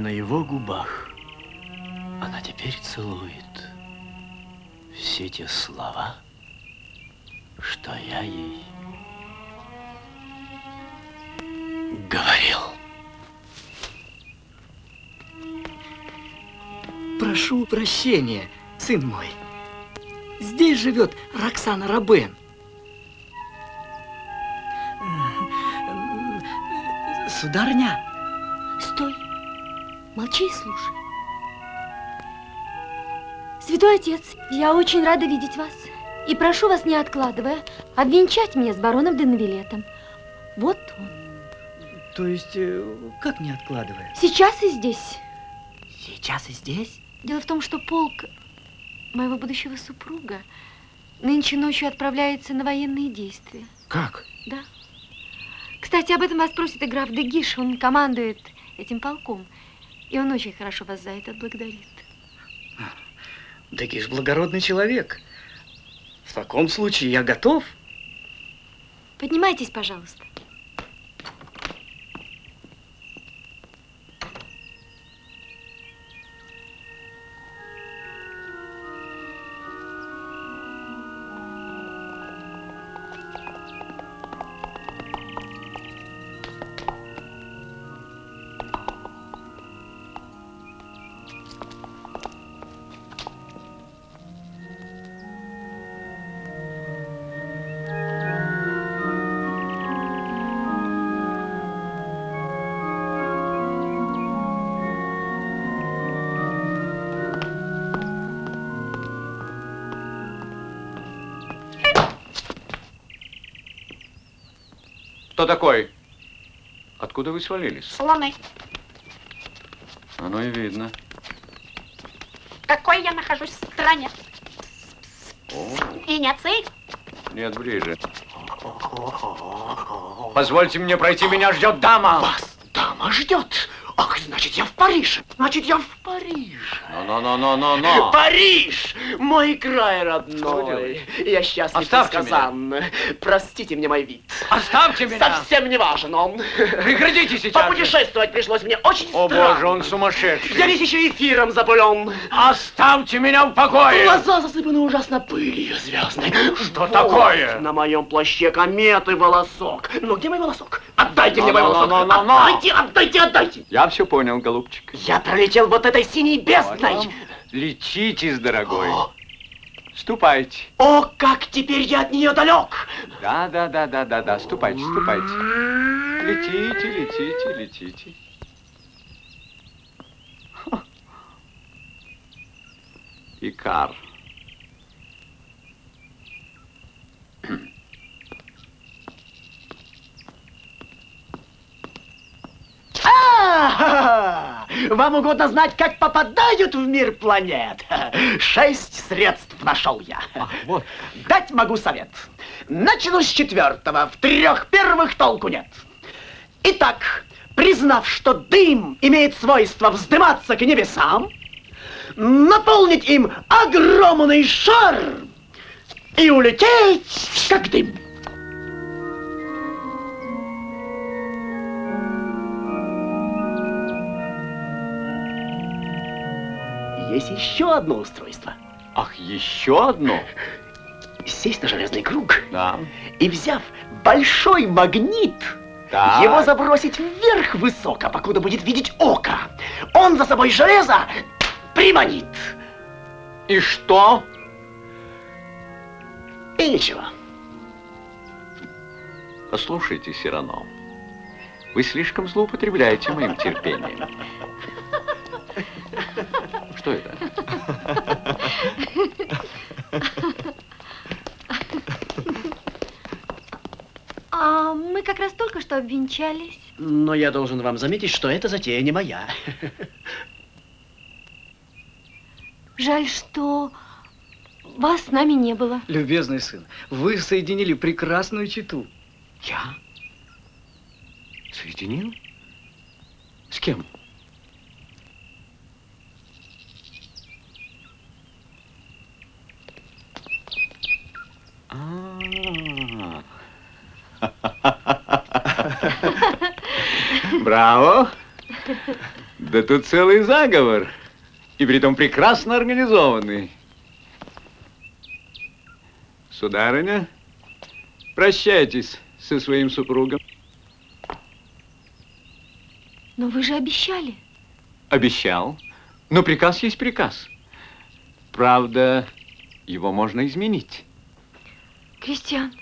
на его губах она теперь целует все те слова, что я ей говорил. Прошу прощения, сын мой. Здесь живет Роксана Рабен. Сударыня. Стой. Молчи и слушай. Святой Отец, я очень рада видеть вас. И прошу вас, не откладывая, обвенчать меня с бароном Денавилетом. Вот он. То есть, э, как не откладывая? Сейчас и здесь. Сейчас и здесь? Дело в том, что полк моего будущего супруга нынче ночью отправляется на военные действия. Как? Да. Кстати, об этом вас просит и граф Дегиш. Он командует этим полком. И он очень хорошо вас за это благодарит. Дегиш благородный человек. В таком случае я готов. Поднимайтесь, пожалуйста. Кто такой? Откуда вы свалились? Слоны. Оно и видно. В какой я нахожусь стране? Венеции? Нет, ближе. Позвольте мне пройти, меня ждет дама. Вас дама ждет. Ах, значит, я в Париже. Значит, я в Париже. Но-но-но-но-но-но. Париж! Мой край родной. Я счастлив Оставьте несказанно. Простите мне мой вид. Оставьте меня. Совсем не важен он. Прекратите сейчас. Попутешествовать пришлось мне очень О, странно. боже, он сумасшедший. Я весь еще эфиром запылен. Оставьте меня в покое. Глаза засыпаны ужасно пылью звездной. Что такое? На моем плаще кометы волосок. Ну, где мой волосок? Отдайте мне мой Но, но, волосок. но, но, но. Отдайте, отдайте, отдайте. Я все понял, голубчик. Я пролетел вот этой синей бездной. Лечитесь, дорогой. Ступайте. О, как теперь я от нее далек. Да, да, да, да, да, да. Ступайте, ступайте. Летите, летите, летите. Ха. Икар. А, Вам угодно знать, как попадают в мир планет? Шесть средств нашел я. вот. Дать могу совет. Начну с четвертого. В трех первых толку нет. Итак, признав, что дым имеет свойство вздыматься к небесам, наполнить им огромный шар и улететь, как дым. Есть еще одно устройство. Ах, еще одно? Сесть на железный круг Да. и, взяв большой магнит, Так. его забросить вверх высоко, покуда будет видеть око. Он за собой железо приманит. И что? И ничего. Послушайте, Сирано, вы слишком злоупотребляете моим терпением. Что это? А мы как раз только что обвенчались. Но я должен вам заметить, что эта затея не моя. Жаль, что вас с нами не было. Любезный сын, вы соединили прекрасную читу. Я? Соединил? С кем? Браво! Да тут целый заговор. И притом прекрасно организованный. Сударыня, прощайтесь со своим супругом. Но вы же обещали. Обещал. Но приказ есть приказ. Правда, его можно изменить. Кристиан,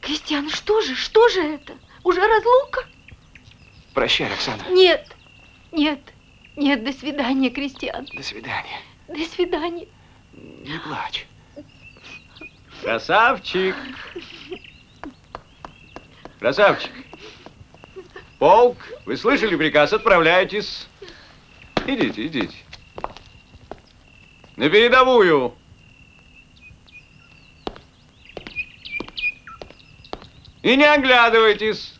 Кристиан, что же, что же это? Уже разлука? Прощай, Оксана. Нет, нет, нет, до свидания, Кристиан. До свидания. До свидания. Не плачь. Красавчик. Красавчик. Полк, вы слышали приказ? Отправляйтесь. Идите, идите. На передовую. И не оглядывайтесь.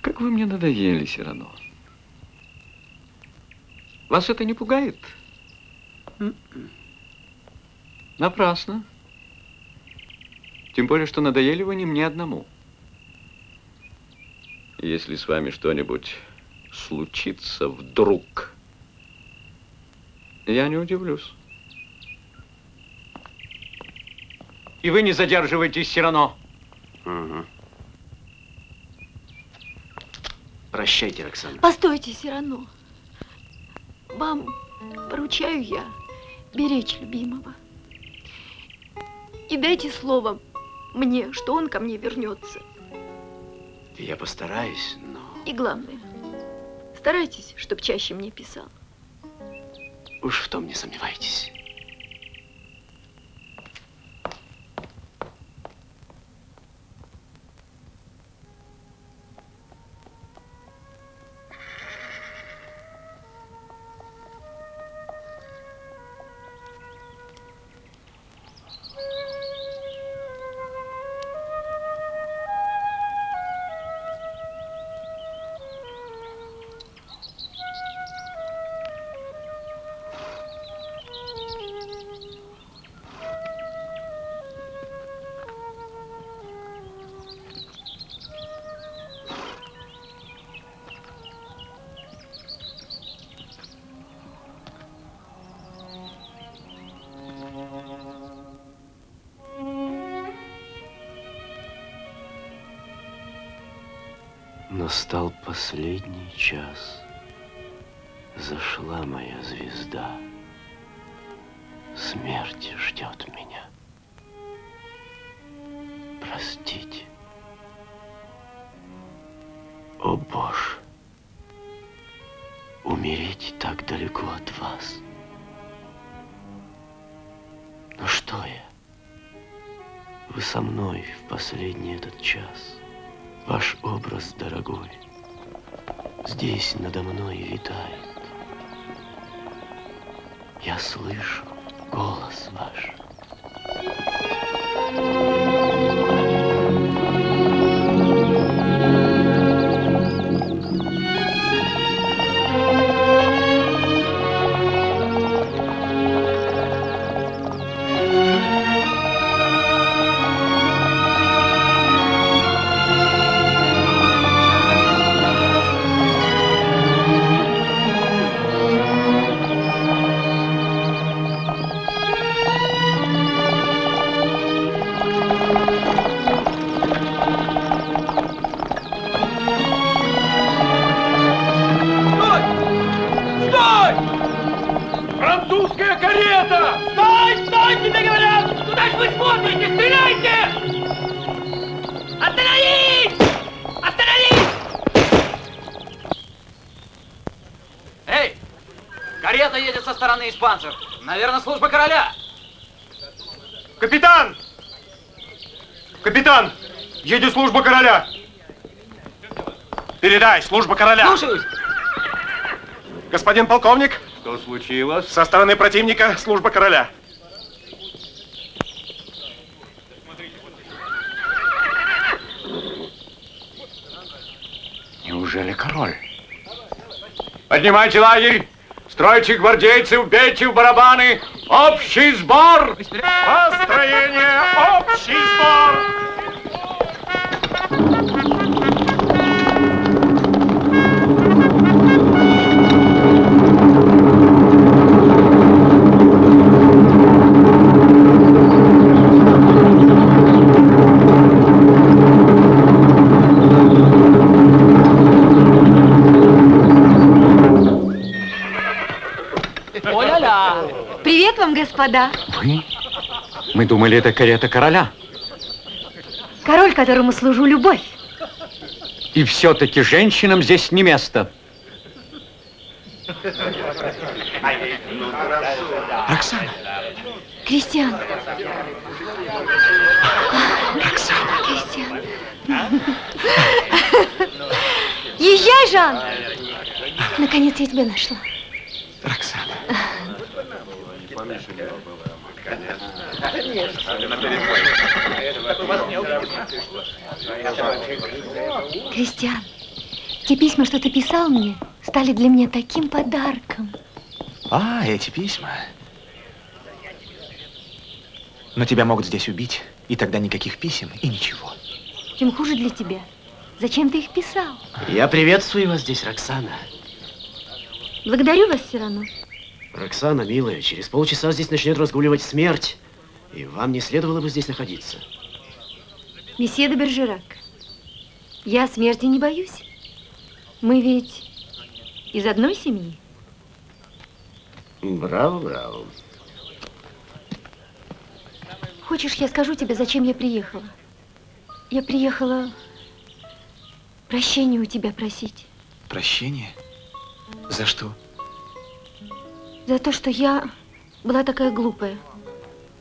Как вы мне надоели, Сирано. Вас это не пугает? Напрасно. Тем более, что надоели вы не мне одному. Если с вами что-нибудь случится вдруг, я не удивлюсь. И вы не задерживайтесь, Сирано. Угу. Прощайте, Роксана. Постойте, Сирано. Вам поручаю я беречь любимого. И дайте слово мне, что он ко мне вернется. Я постараюсь, но... И главное, старайтесь, чтоб чаще мне писал. Уж в том не сомневайтесь. Здесь надо мной витает. Я слышу голос ваш. Карета едет со стороны испанцев. Наверное, служба короля. Капитан! Капитан! Едет служба короля! Передай, служба короля! Слушаюсь! Господин полковник! Что случилось? Со стороны противника служба короля. Неужели король? Поднимайте лагерь! Стройте гвардейцев, бейте в барабаны. Общий сбор! Построение! Общий сбор! Господа. Вы? Мы думали, это карета короля. Король, которому служу любовь. И все-таки женщинам здесь не место. Роксана. Кристиан. Роксана. Кристиан. Езжай, Жан. Наконец я тебя нашла. Кристиан, те письма, что ты писал мне, стали для меня таким подарком. А, эти письма. Но тебя могут здесь убить, и тогда никаких писем и ничего. Тем хуже для тебя. Зачем ты их писал? Я приветствую вас здесь, Роксана. Благодарю вас все равно. Роксана, милая, через полчаса здесь начнет разгуливать смерть. И вам не следовало бы здесь находиться. Месье де Бержерак, я смерти не боюсь. Мы ведь из одной семьи. Браво, браво. Хочешь, я скажу тебе, зачем я приехала? Я приехала прощения у тебя просить. Прощение? За что? За то, что я была такая глупая.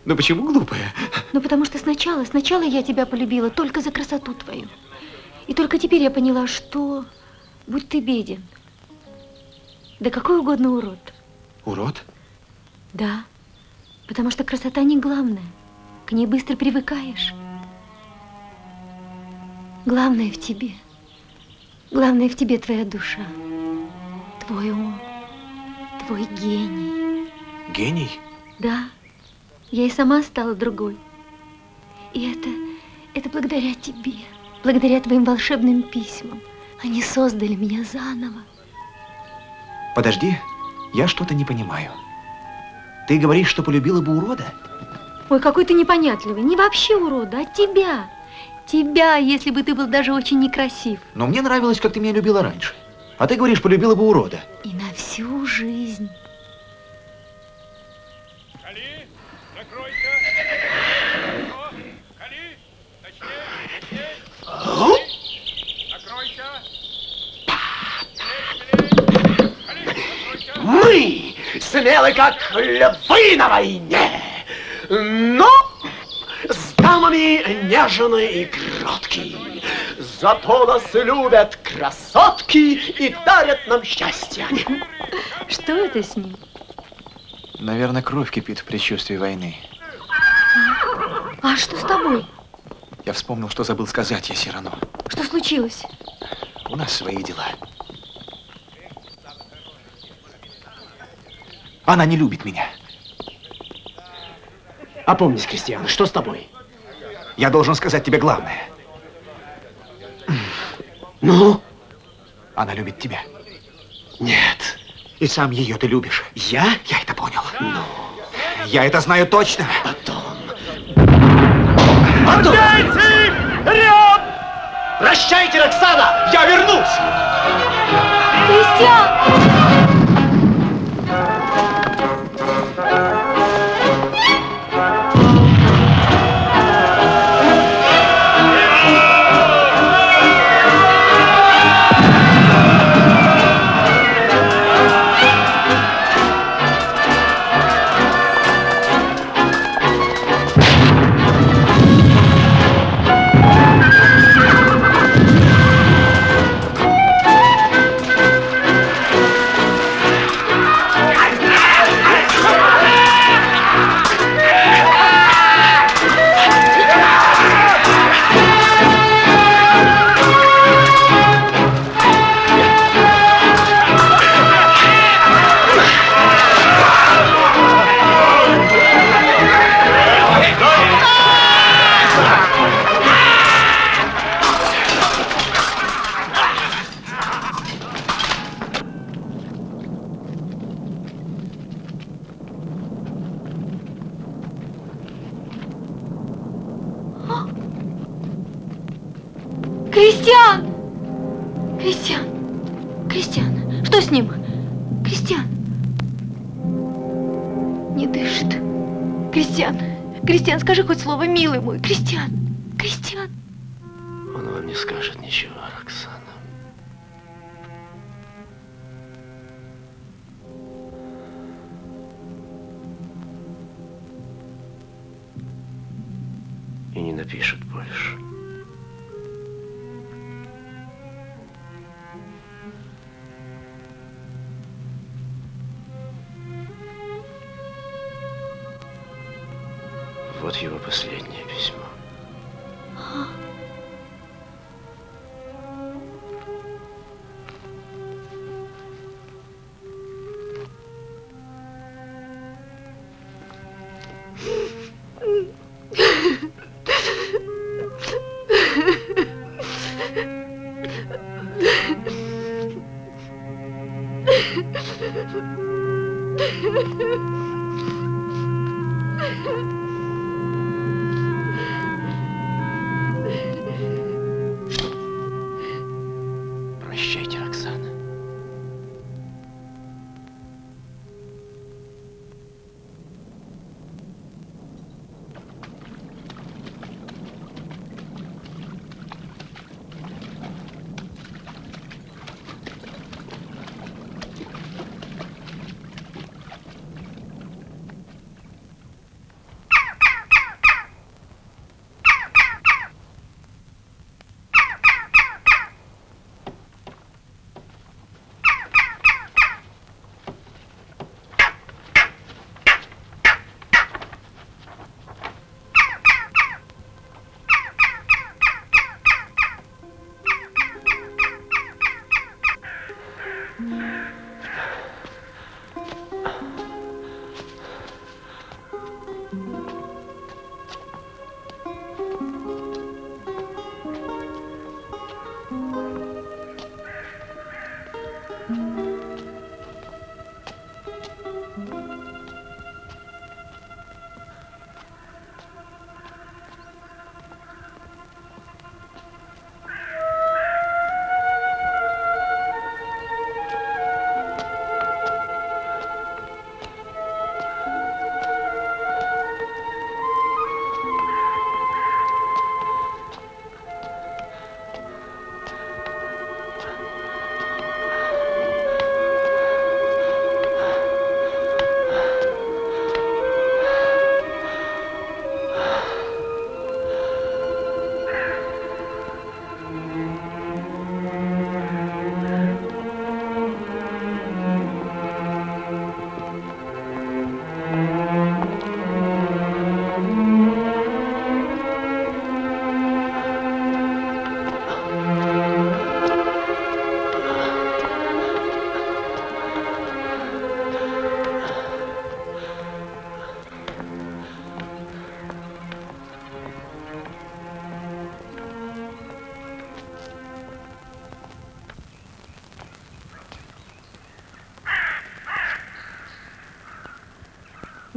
Ну почему глупая? Ну, потому что сначала, сначала я тебя полюбила только за красоту твою. И только теперь я поняла, что будь ты беден, да какой угодно урод. Урод? Да, потому что красота не главное. К ней быстро привыкаешь. Главное в тебе. Главное в тебе твоя душа. Твой ум. Твой гений. Гений? Да, я и сама стала другой. И это, это благодаря тебе, благодаря твоим волшебным письмам. Они создали меня заново. Подожди, я что-то не понимаю. Ты говоришь, что полюбила бы урода? Ой, какой ты непонятливый. Не вообще урода, а тебя. Тебя, если бы ты был даже очень некрасив. Но мне нравилось, как ты меня любила раньше. А ты говоришь, полюбила бы урода. И на всю жизнь. Мы смелы, как львы на войне, но с дамами нежные и кроткие. Зато нас любят красотки и дарят нам счастье. Что это с ним? Наверное, кровь кипит в предчувствии войны. А что с тобой? Я вспомнил, что забыл сказать я Сирану. Что случилось? У нас свои дела. Она не любит меня. Опомнись, Кристиан, что с тобой? Я должен сказать тебе главное. Ну? Она любит тебя. Нет. И сам ее ты любишь. Я? Я это понял. Ну? Я это знаю точно. Потом. Отдайте! Вперед! Прощайте, Роксана! Я вернусь! Кристиан!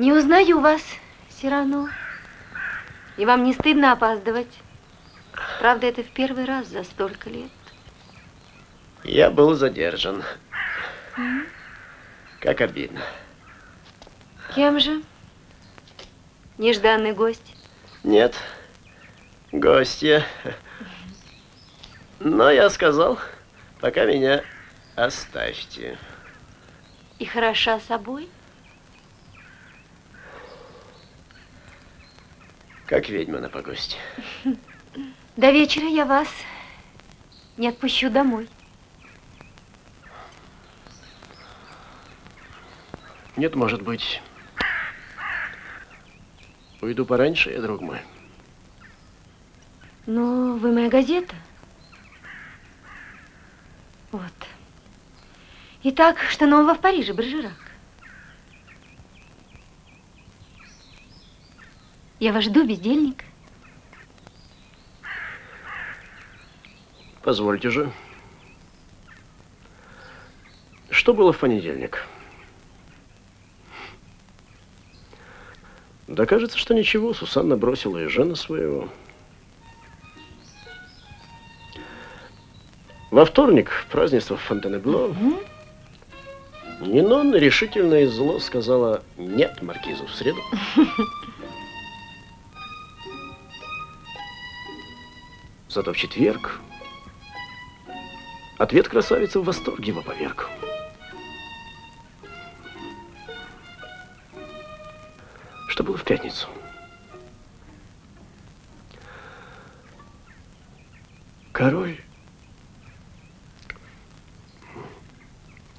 Не узнаю вас, Сирано. И вам не стыдно опаздывать? Правда, это в первый раз за столько лет. Я был задержан. Как обидно. Кем же? Нежданный гость? Нет, гостья. Но я сказал, пока меня оставьте. И хороша собой? Как ведьма на погосте. До вечера я вас не отпущу домой. Нет, может быть, уйду пораньше, я, друг мой. Но вы моя газета. Вот. Итак, что нового в Париже, Брежерак? Я вас жду, бездельник. Позвольте же. Что было в понедельник? Да кажется, что ничего. Сусанна бросила и жена своего. Во вторник празднество Фонтенебло. Нинон решительно и зло сказала нет маркизу в среду. Зато в четверг ответ красавицы в восторге его поверг. Что было в пятницу? Король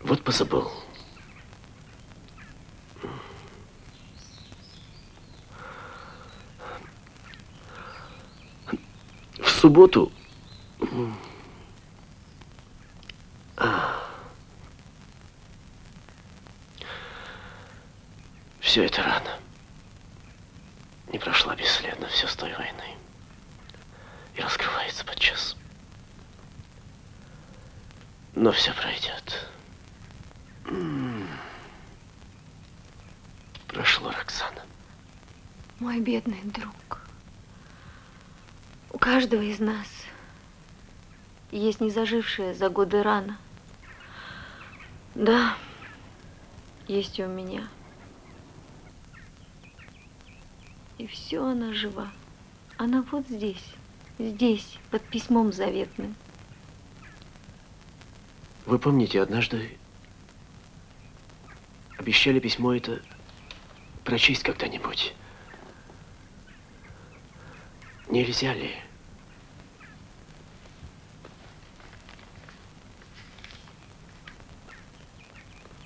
вот позабыл. В субботу все это рано. Не прошла бесследно все с той войны. И раскрывается подчас. Но все пройдет. Прошло, Роксана. Мой бедный друг. У каждого из нас есть незажившая за годы рана. Да, есть и у меня. И все она жива. Она вот здесь, здесь, под письмом заветным. Вы помните, однажды обещали письмо это прочесть когда-нибудь. Нельзя ли?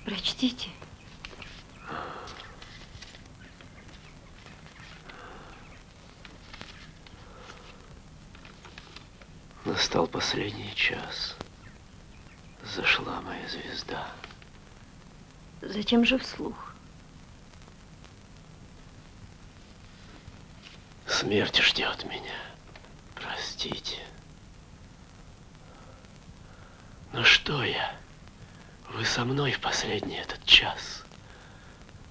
Прочтите. Настал последний час. Зашла моя звезда. Зачем же вслух? Смерть ждет меня. Простите. Но что я? Вы со мной в последний этот час.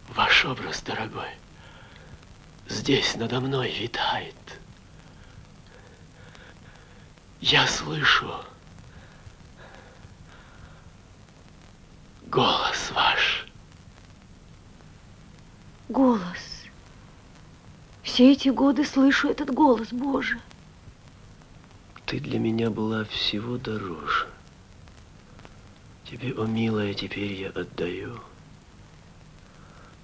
Ваш образ, дорогой, здесь надо мной витает. Я слышу голос ваш. Голос. Все эти годы слышу этот голос, Боже. Ты для меня была всего дороже. Тебе, о милая, теперь я отдаю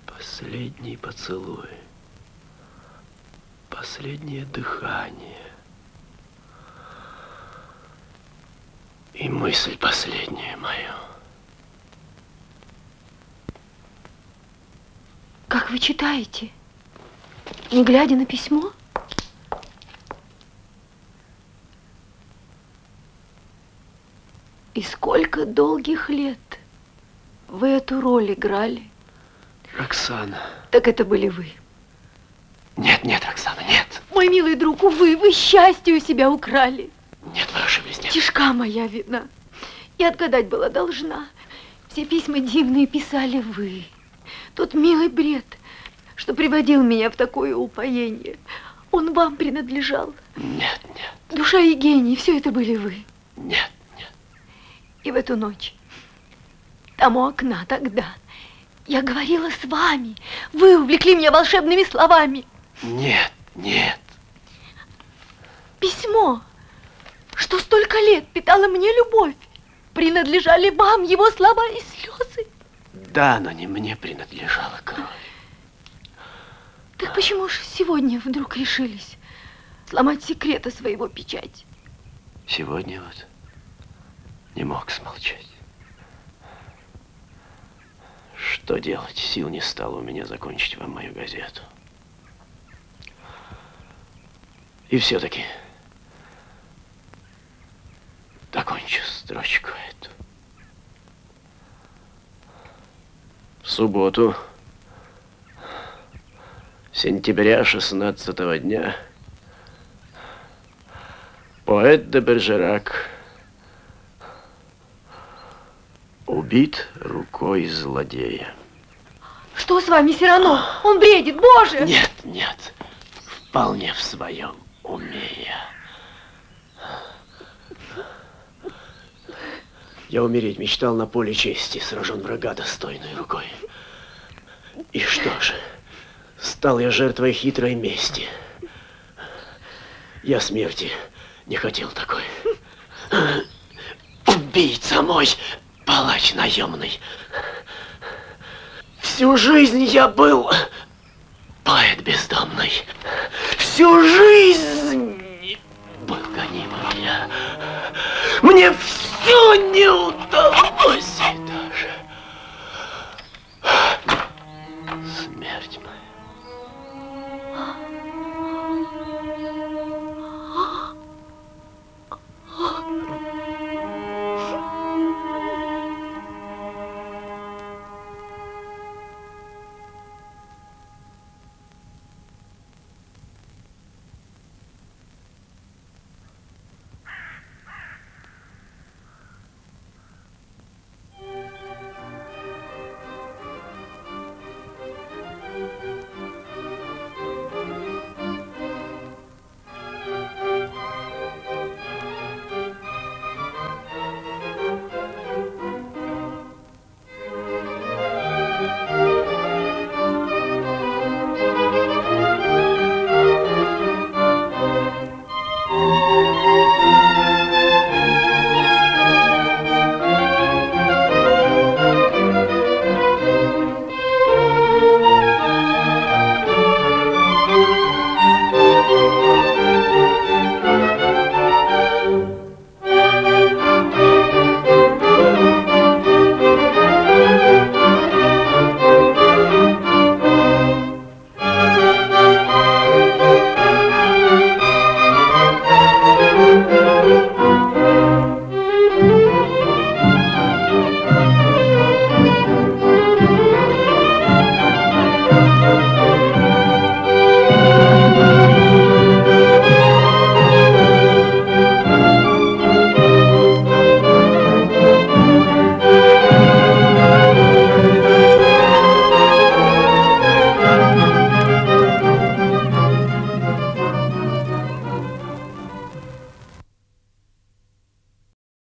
последний поцелуй, последнее дыхание и мысль последняя мою. Как вы читаете? Не глядя на письмо? И сколько долгих лет вы эту роль играли? Роксана. Так это были вы. Нет, нет, Роксана, нет. Мой милый друг, увы, вы счастье у себя украли. Нет, вы ошиблись, нет. Тишка моя вина. И отгадать была должна. Все письма дивные писали вы. Тот милый бред, что приводил меня в такое упоение, он вам принадлежал. Нет, нет. Душа и гений, все это были вы. Нет, И в эту ночь, там у окна тогда, я говорила с вами. Вы увлекли меня волшебными словами. Нет, нет. Письмо, что столько лет питало мне любовь, принадлежали вам его слова и слезы. Да, но не мне принадлежала кровь. Так почему же сегодня вдруг решились сломать секрета своего печати? Сегодня вот не мог смолчать. Что делать? Сил не стало у меня закончить вам мою газету. И все-таки докончу строчку эту. В субботу, сентября 16 дня, поэт де Бержерак убит рукой злодея. Что с вами, Сирано? Он бредит, боже! Нет, нет, вполне в своем уме я. Я умереть мечтал на поле чести, сражен врага достойной рукой. И что же, Стал я жертвой хитрой мести. Я смерти не хотел такой. Убийца мой, палач наемный. Всю жизнь я был поэт бездомный. Всю жизнь был гонимым я. Мне все не удалось даже. Смерть моя.